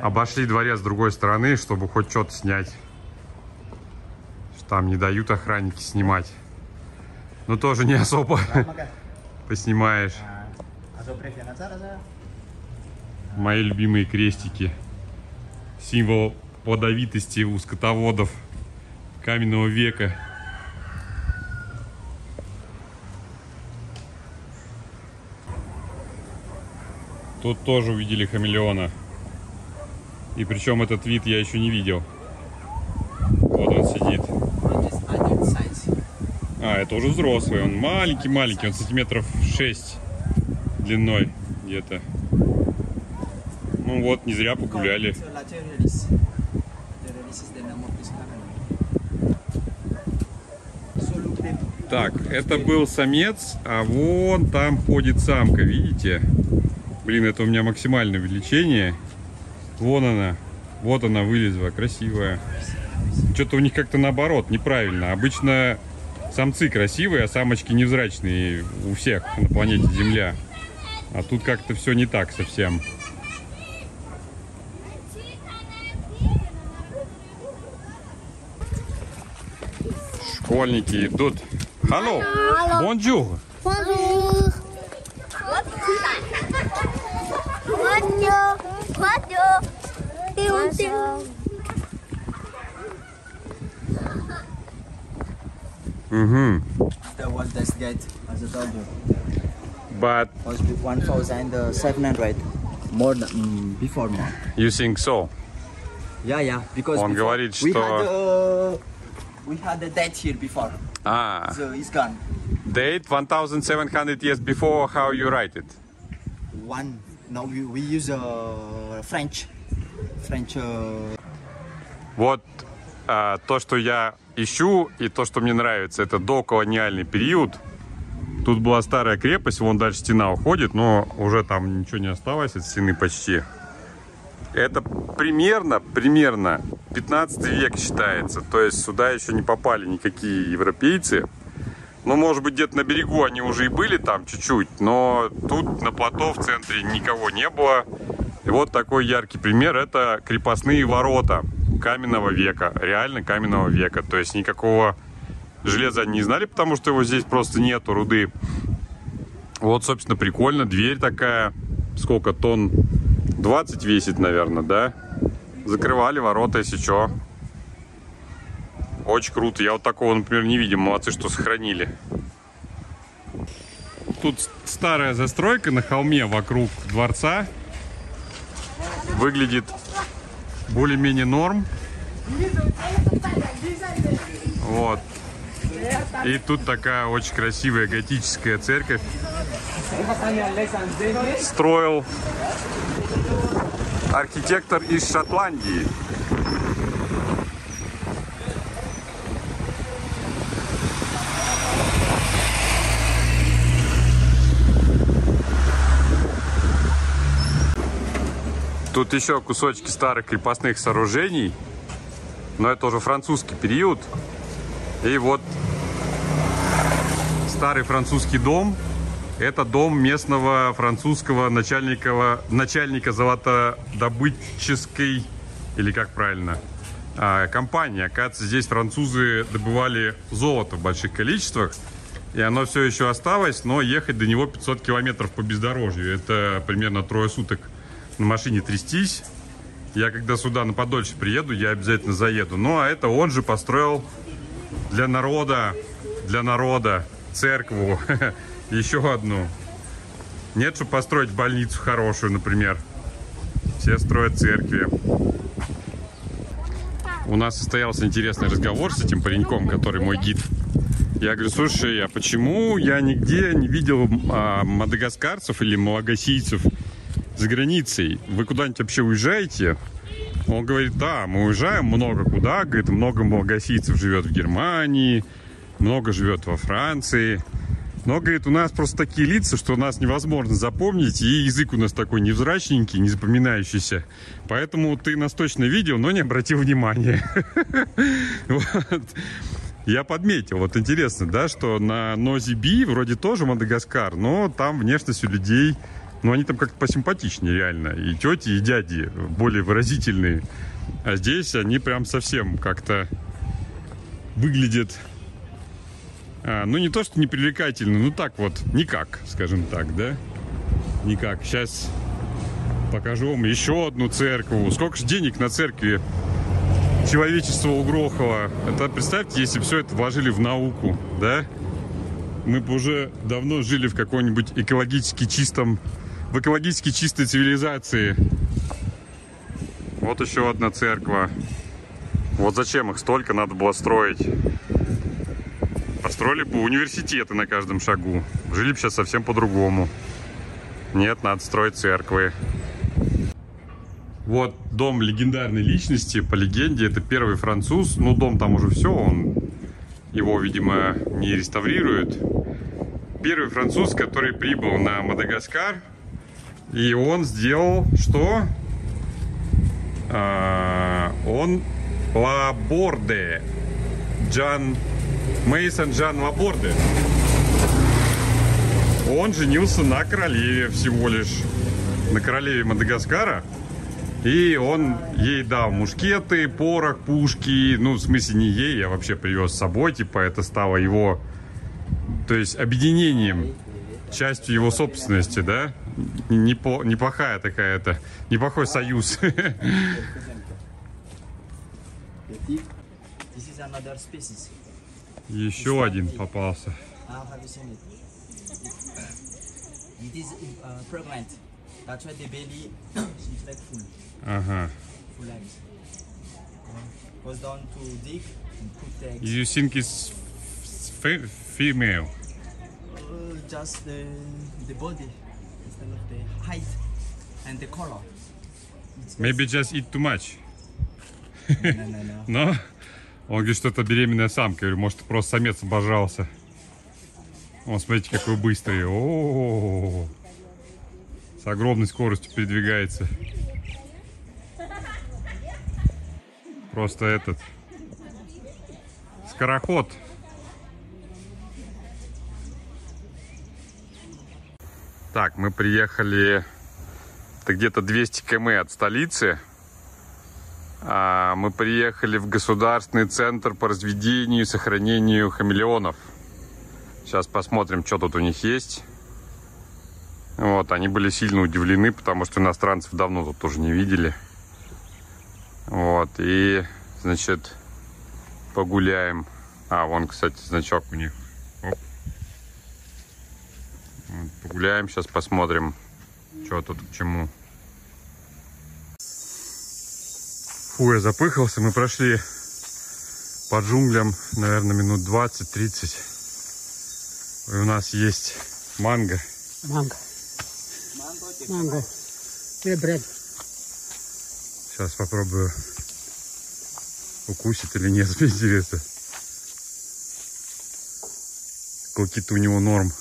Обошли дворец с другой стороны, чтобы хоть что-то снять. Там не дают охранники снимать. Но тоже не особо поснимаешь. Мои любимые крестики. Символ плодовитости у скотоводов каменного века. Тут тоже увидели хамелеона. И причем этот вид я еще не видел. Вот он сидит. А, это уже взрослый. Он маленький-маленький. Он сантиметров 6 длиной где-то. Ну вот, не зря погуляли. It's a lateralus. Lateralus is the name of this carnival. So look them. Так, это был самец, а вон там ходит самка, видите? Блин, это у меня максимальное увеличение. Вон она. Вот она вылезла, красивая. Что-то у них как-то наоборот, неправильно. Обычно самцы красивые, а самочки невзрачные у всех на планете Земля. А тут как-то все не так совсем. Школьники идут. Hello. Hello. Bonjour. Bonjour. Bonjour. Bonjour. Bonjour. Mhm. That was this gate, as I told you. But was 1,700 uh, more than, um, before more. You think so? Yeah, yeah. Because before, we, had, uh, we had a date here before. А, so it's gone. date 1700 years before how you write it. One. Now we, we use uh, French, French. Uh, Вот а, то, что я ищу, и то, что мне нравится, это доколониальный период. Тут была старая крепость, вон дальше стена уходит, но уже там ничего не осталось от стены почти. Это примерно, примерно 15 век считается. То есть сюда еще не попали никакие европейцы. Ну, может быть, где-то на берегу они уже и были там чуть-чуть, но тут на плато в центре никого не было. И вот такой яркий пример – это крепостные ворота каменного века, реально каменного века. То есть никакого железа они не знали, потому что его здесь просто нету, руды. Вот, собственно, прикольно. Дверь такая, сколько тонн? 20 весит, наверное, да? Закрывали ворота, если что. Очень круто. Я вот такого, например, не видел. Молодцы, что сохранили. Тут старая застройка на холме вокруг дворца. Выглядит более-менее норм. Вот. И тут такая очень красивая готическая церковь. Строил архитектор из Шотландии. Тут еще кусочки старых крепостных сооружений, но это уже французский период. И вот старый французский дом. Это дом местного французского начальника, начальника золотодобытческой, или как правильно, а, компании. Оказывается, здесь французы добывали золото в больших количествах. И оно все еще осталось, но ехать до него 500 километров по бездорожью. Это примерно трое суток на машине трястись. Я когда сюда на подольше приеду, я обязательно заеду. Ну, а это он же построил для народа, для народа церкву. Еще одну. Нет, чтобы построить больницу хорошую, например. Все строят церкви. У нас состоялся интересный разговор с этим пареньком, который мой гид. Я говорю, слушай, а почему я нигде не видел а, мадагаскарцев или малагасийцев за границей? Вы куда-нибудь вообще уезжаете? Он говорит, да, мы уезжаем много куда. Говорит, много малагасийцев живет в Германии, много живет во Франции. Но, говорит, у нас просто такие лица, что нас невозможно запомнить, и язык у нас такой невзрачненький, не запоминающийся. Поэтому ты нас точно видел, но не обратил внимания. Я подметил, вот интересно, да, что на Нози Би вроде тоже Мадагаскар, но там внешность у людей, ну, они там как-то посимпатичнее реально. И тети, и дяди более выразительные. А здесь они прям совсем как-то выглядят, а, ну, не то, что непривлекательно, ну, так вот, никак, скажем так, да? Никак. Сейчас покажу вам еще одну церковь. Сколько же денег на церкви человечество угрохало. Это представьте, если бы все это вложили в науку, да? Мы бы уже давно жили в какой-нибудь экологически чистом, в экологически чистой цивилизации. Вот еще одна церковь. Вот зачем их столько надо было строить? Построили бы университеты на каждом шагу. Жили бы сейчас совсем по-другому. Нет, надо строить церкви. Вот дом легендарной личности, по легенде, это первый француз. Ну, дом там уже все, он его, видимо, не реставрирует. Первый француз, который прибыл на Мадагаскар, и он сделал что? А, он Лаборде. Джан Мейсон Джан Лаборде. Он женился на королеве всего лишь. На королеве Мадагаскара. И он ей дал мушкеты, порох, пушки. Ну, в смысле, не ей, а вообще привез с собой. Типа, это стало его, то есть, объединением, частью его собственности, да? Непо, неплохая такая это, неплохой союз. This is another species. Еще один попался. How have you seen it? It is uh, pregnant. That's why the belly is like full, Ага. full eggs. Uh, Goes down to dig and put the eggs. You think it's fe- female? Uh, just the the body instead of the height and the color. It's Maybe just eat too much. no, no, no. Но он говорит, что это беременная самка. Я говорю, может, просто самец обожался. О, смотрите, какой быстрый. О, С огромной скоростью передвигается. Просто этот. Скороход. Так, мы приехали где-то 200 км от столицы. А, Мы приехали в Государственный центр по разведению и сохранению хамелеонов. Сейчас посмотрим, что тут у них есть. Вот, они были сильно удивлены, потому что иностранцев давно тут тоже не видели. Вот, и, значит, погуляем. А, вон, кстати, значок у них. Погуляем, сейчас посмотрим, что тут к чему. Фу, я запыхался. Мы прошли по джунглям, наверное, минут 20-30. И у нас есть манго. Mango. Mango. Yeah, bread. Сейчас попробую укусит или нет, мне интересно. Какие-то у него норм.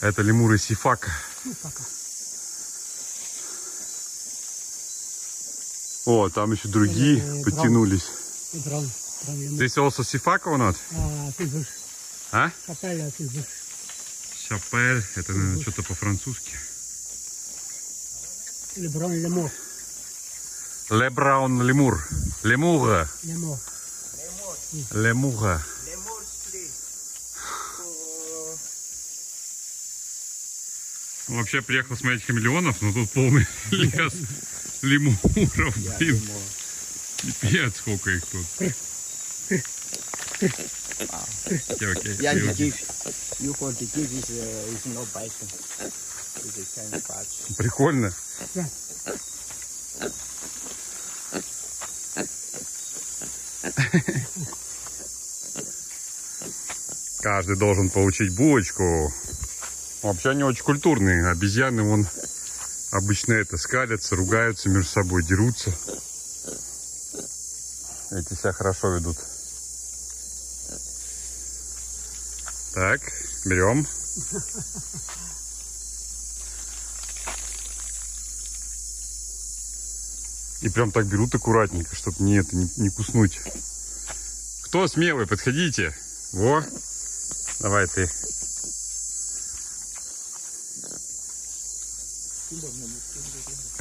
Это лемуры сифака. О, там еще другие Э, подтянулись. Brown. Brown lemon. Здесь also сифака у нас? А? Papaya silver. Шапель, это, наверное, что-то по-французски. Le brown lemon. Ле Браун лемур. Лемура. Lemon. Лемура. Вообще приехал смотреть хамелеонов, но тут полный лес лемуров, блин. Пипец, сколько их тут. Yeah, of patch. Прикольно. Каждый должен получить булочку. Вообще они очень культурные. Обезьяны, вон, обычно это, скалятся, ругаются между собой, дерутся. Эти себя хорошо ведут. Так, берем. И прям так берут аккуратненько, чтобы не это, не, не куснуть. Кто смелый, подходите. Во. Давай ты.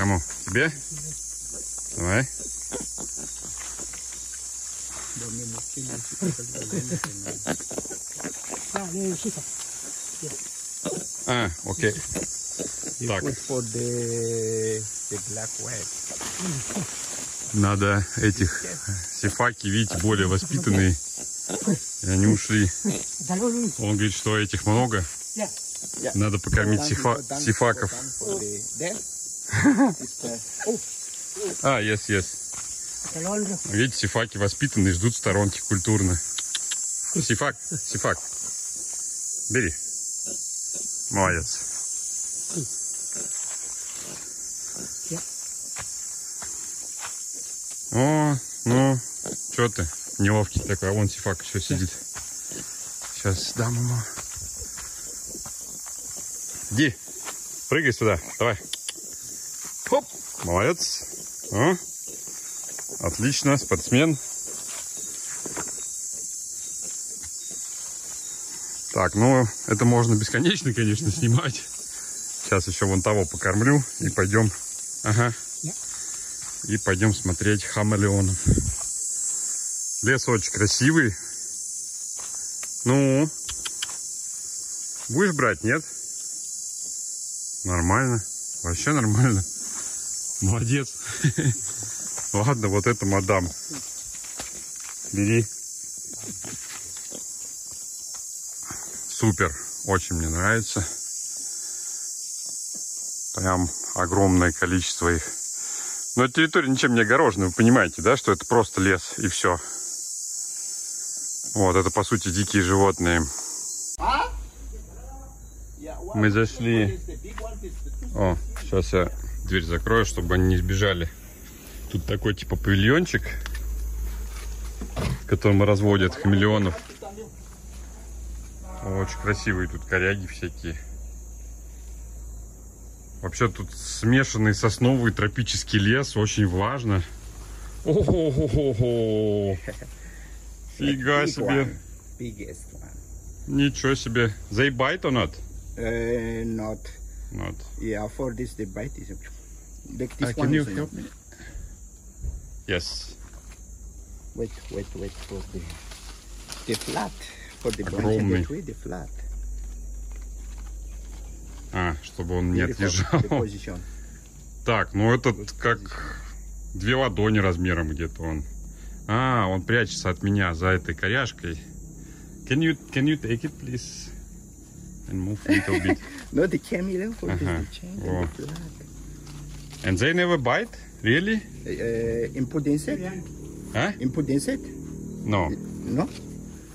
Кому? Тебе? Давай. А, окей. Так, надо этих сифаки, видите, более воспитанные. И они ушли. Он говорит, что этих много. Надо покормить сифа- сифаков. А, yes, yes. Видите, сифаки воспитанные, ждут сторонки культурно. Сифак, сифак. Бери. Молодец. О, ну, что ты, неловкий такой, а вон сифак еще сидит. Сейчас дам ему. Иди, прыгай сюда, давай. Молодец. О, отлично, спортсмен. Так, ну, это можно бесконечно, конечно, снимать. Сейчас еще вон того покормлю и пойдем. Ага. И пойдем смотреть хамелеонов. Лес очень красивый. Ну, будешь брать, нет? Нормально. Вообще нормально. Молодец. Ладно, вот это мадам. Бери. Супер. Очень мне нравится. Прям огромное количество их. Но территория ничем не огорожена, вы понимаете, да, что это просто лес и все. Вот, это по сути дикие животные. one Мы зашли. О, сейчас я дверь закрою, чтобы они не сбежали. Тут такой типа павильончик, в котором разводят хамелеонов. Очень красивые тут коряги всякие. Вообще тут смешанный сосновый тропический лес, очень влажно. Ого-го-го! Фига себе! one. Ничего себе! They bite or not? Uh, not. Not. Yeah, for this the bite is. Like this Uh, one can you uh, help me? Yes. Wait, wait, wait for the the flat for the branch Огромный. tree, the flat. А, чтобы он не отъезжал. Так, ну этот как две ладони размером где-то он. А, он прячется от меня за этой коряшкой. Can you, can you take it, please? And move a little bit. No, the chameleon for this Uh-huh. the change Oh. and the flat. And they never bite? Really? Uh, input insect? А? Input insect? No. No.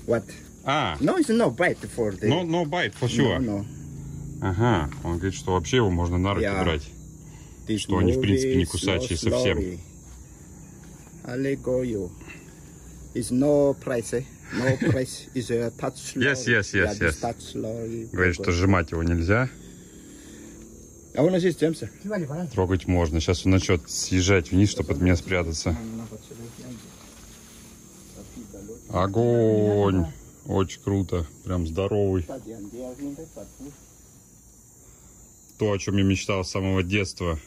What? А, No, it's no bite for the. no, no bite, for sure. No, no. Ага, он говорит, что вообще его можно на руки Yeah. брать. This Что они, в принципе, не кусачие совсем. slowly. Allegorio. It's no price, eh? No price. It's a touch slowly. Yes, yes, yes, yeah, yes. touch slowly. Говорит, что сжимать его нельзя, want to see James. трогать можно. Сейчас он начнет съезжать вниз, чтобы от меня спрятаться. Огонь! Очень круто, прям здоровый. То, о чем я мечтал с самого детства.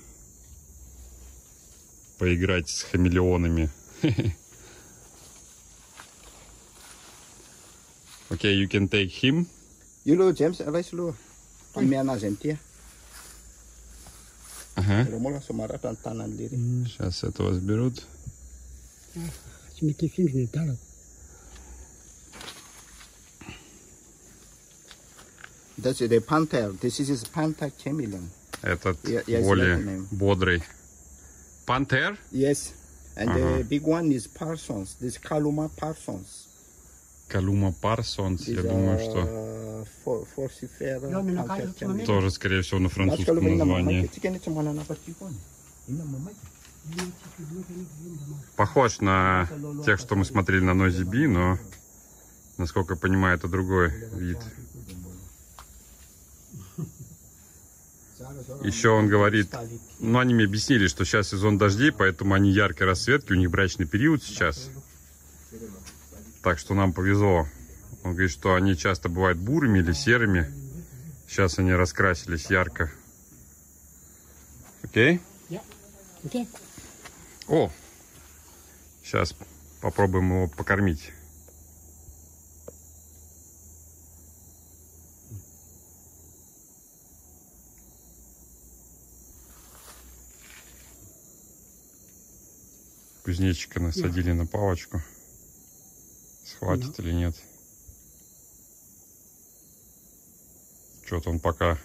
Поиграть с хамелеонами. Окей, you can take him. You know James, alas lu. Pamiana Argentina. Ага. Romola somara tan tanan liri. Сейчас этого сберут. That's the panther. This is panther chameleon. Этот Я- я более знаю name. бодрый. Пантер? Yes. And the big one is Parsons. This Kaluma Parsons. Калума Парсонс. Я думаю, что тоже, скорее всего, на французском названии. Похож на тех, что мы смотрели на Bee, но, насколько я понимаю, это другой вид. Еще он говорит, ну, они мне объяснили, что сейчас сезон дождей, поэтому они яркой расцветки, у них брачный период сейчас. Так что нам повезло. Он говорит, что они часто бывают бурыми или серыми. Сейчас они раскрасились ярко. Окей? Okay. О! Сейчас попробуем его покормить. Кузнечика насадили на палочку. Схватит или нет. Что-то он пока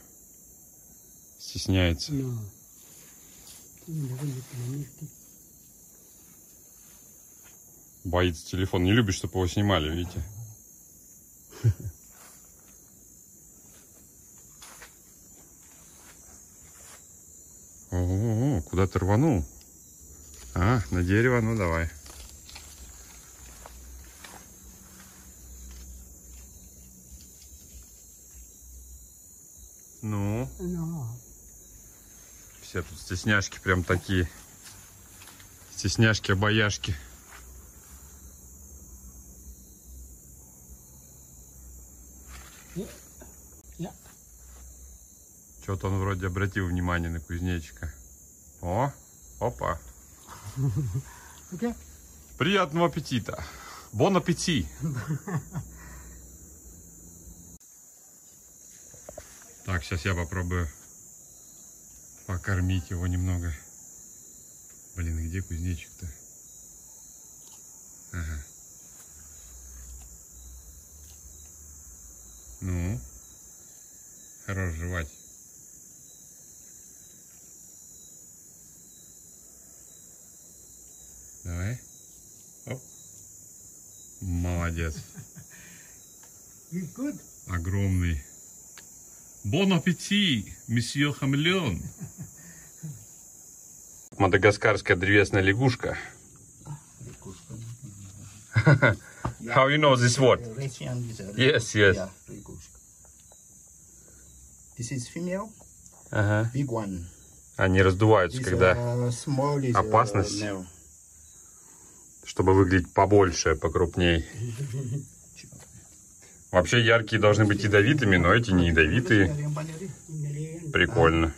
стесняется. No. Боится телефон. Не любит, чтобы его снимали, видите? О, куда ты рванул? А, на дерево, ну давай. Ну, No. все тут стесняшки прям такие. Стесняшки, обаяшки. Я. Что-то он вроде обратил внимание на кузнечика. О, опа. Okay. Приятного аппетита. Бон аппетит. Так, сейчас я попробую покормить его немного. Блин, где кузнечик-то? Ага. Ну, хорош жевать. Давай. Оп. Молодец. Good? Огромный. Бон аппетит, месье хамелеон. Мадагаскарская древесная лягушка. How you know this word? A Yes, yes. This is female, Ага. big one. Они раздуваются, когда, опасность. чтобы выглядеть побольше, покрупней. Вообще яркие должны быть ядовитыми, но эти не ядовитые. Прикольно.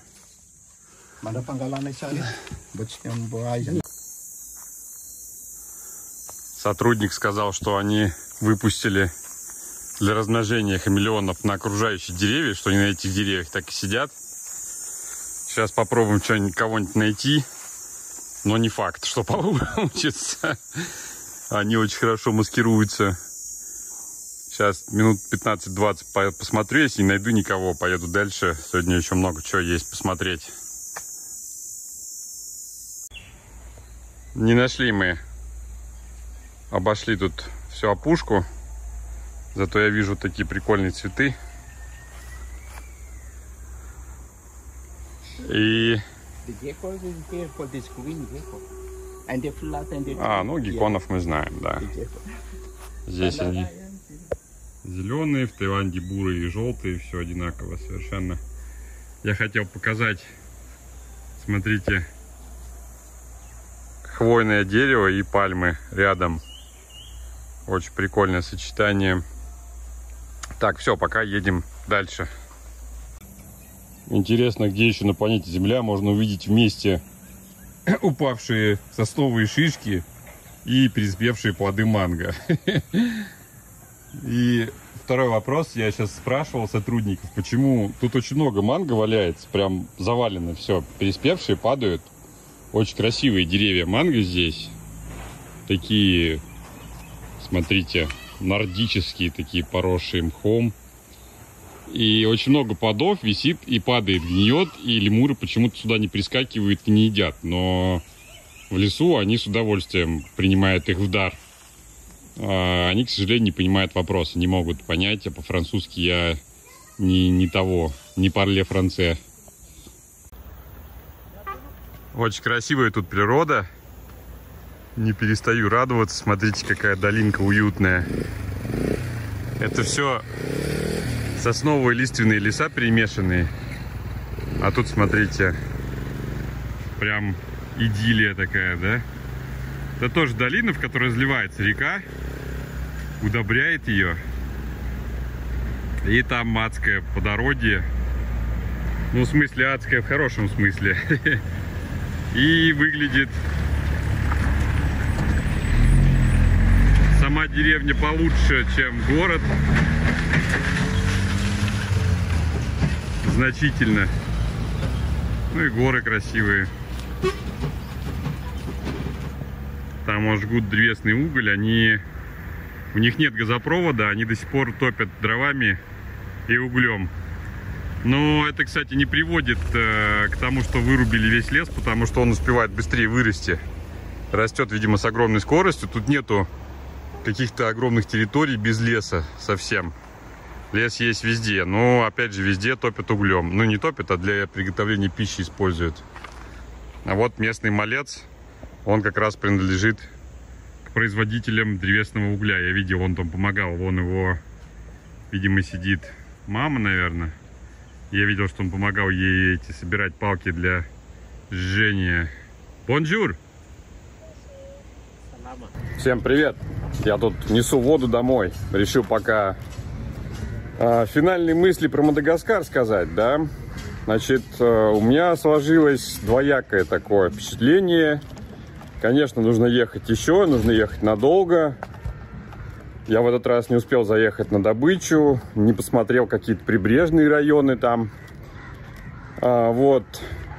Buhay Сотрудник сказал, что они выпустили для размножения хамелеонов на окружающие деревья, что они на этих деревьях так и сидят. Сейчас попробуем что-нибудь кого-нибудь найти, но не факт, что получится. Они очень хорошо маскируются. Сейчас минут 15-20 по- посмотрю, если не найду никого, поеду дальше. Сегодня еще много чего есть посмотреть. Не нашли мы Обошли тут всю опушку. Зато я вижу такие прикольные цветы. И... А, ну, гекконов мы знаем, да. Здесь они зеленые, в Таиланде бурые и желтые, все одинаково совершенно. Я хотел показать, смотрите, хвойное дерево и пальмы рядом. Очень прикольное сочетание. Так, все, пока едем дальше. Интересно, где еще на планете Земля можно увидеть вместе упавшие сосновые шишки и переспевшие плоды манго. И второй вопрос, я сейчас спрашивал сотрудников, почему тут очень много манго валяется, прям завалено все, переспевшие падают. Очень красивые деревья манго здесь. Такие, смотрите, нордические, такие поросшие мхом. И очень много плодов висит и падает, гниет, и лемуры почему-то сюда не прискакивают и не едят. Но в лесу они с удовольствием принимают их в дар. А, Они, к сожалению, не понимают вопроса, не могут понять, а по-французски я не, не того, не парле франце. Очень красивая тут природа. Не перестаю радоваться. Смотрите, какая долинка уютная. Это все сосновые лиственные леса перемешанные. А тут, смотрите, прям идиллия такая, да? Это тоже долина, в которой разливается река. удобряет ее. И там адское плодородие. Ну, в смысле адское в хорошем смысле. И выглядит сама деревня получше, чем город. Значительно. Ну и горы красивые. Там жгут древесный уголь, они... У них нет газопровода, они до сих пор топят дровами и углем. Но это, кстати, не приводит э, к тому, что вырубили весь лес, потому что он успевает быстрее вырасти. Растет, видимо, с огромной скоростью. Тут нету каких-то огромных территорий без леса совсем. Лес есть везде, но, опять же, везде топят углем. Ну, не топят, а для приготовления пищи используют. А вот местный малец, он как раз принадлежит к производителям древесного угля. Я видел, он там помогал. Вон его, видимо, сидит мама, наверное. Я видел, что он помогал ей эти собирать палки для жжения. Bonjour! Всем привет! Я тут несу воду домой. Решил пока э, финальные мысли про Мадагаскар сказать, да? Значит, э, у меня сложилось двоякое такое впечатление. Конечно, нужно ехать еще, нужно ехать надолго. Я в этот раз не успел заехать на добычу, не посмотрел какие-то прибрежные районы там. А, вот.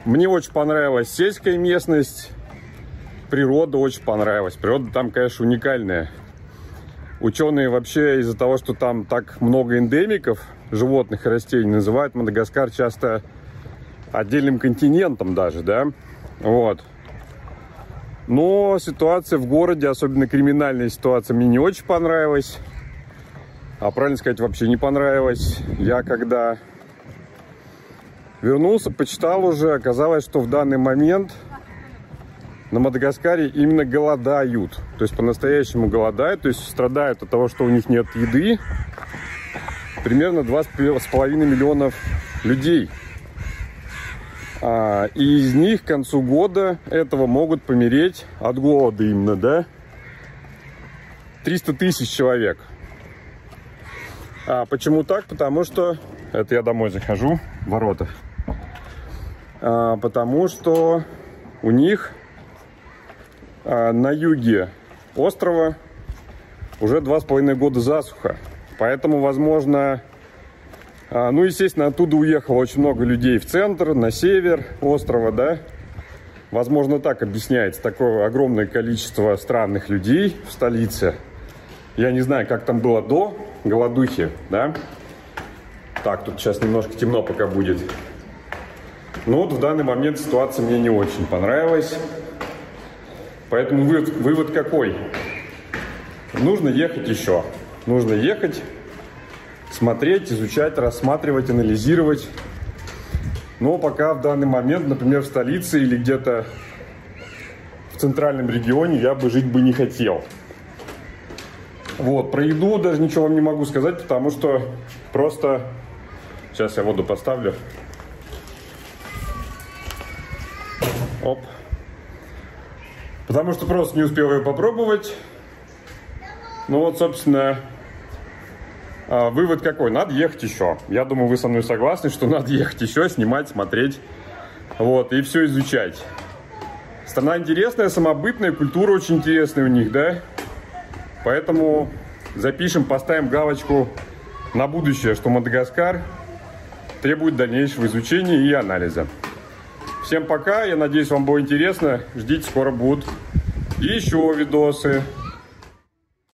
Мне очень понравилась сельская местность. Природа очень понравилась. Природа там, конечно, уникальная. Ученые вообще из-за того, что там так много эндемиков, животных и растений, называют Мадагаскар часто отдельным континентом даже, да? Вот. Но ситуация в городе, особенно криминальная ситуация, мне не очень понравилась. А правильно сказать, вообще не понравилась. Я когда вернулся, почитал уже, оказалось, что в данный момент на Мадагаскаре именно голодают. То есть по-настоящему голодают, то есть страдают от того, что у них нет еды. Примерно 2,5 миллионов людей. А, и из них к концу года этого могут помереть от голода именно, да? 300 тысяч человек. А почему так? Потому что... Это я домой захожу, ворота. А, потому что у них а, на юге острова уже два с половиной года засуха. Поэтому, возможно, ну, естественно, оттуда уехало очень много людей в центр, на север острова, да. Возможно, так объясняется такое огромное количество странных людей в столице. Я не знаю, как там было до голодухи, да. Так, тут сейчас немножко темно пока будет. Но вот в данный момент ситуация мне не очень понравилась. Поэтому вывод, вывод какой? Нужно ехать еще. Нужно ехать смотреть, изучать, рассматривать, анализировать. Но пока в данный момент, например, в столице или где-то в центральном регионе я бы жить бы не хотел. Вот, про еду даже ничего вам не могу сказать, потому что просто... Сейчас я воду поставлю. Оп. Потому что просто не успел ее попробовать. Ну вот, собственно, вывод какой? Надо ехать еще. Я думаю, вы со мной согласны, что надо ехать еще, снимать, смотреть. Вот, и все изучать. Страна интересная, самобытная, культура очень интересная у них, да? Поэтому запишем, поставим галочку на будущее, что Мадагаскар требует дальнейшего изучения и анализа. Всем пока, я надеюсь, вам было интересно. Ждите, скоро будут еще видосы.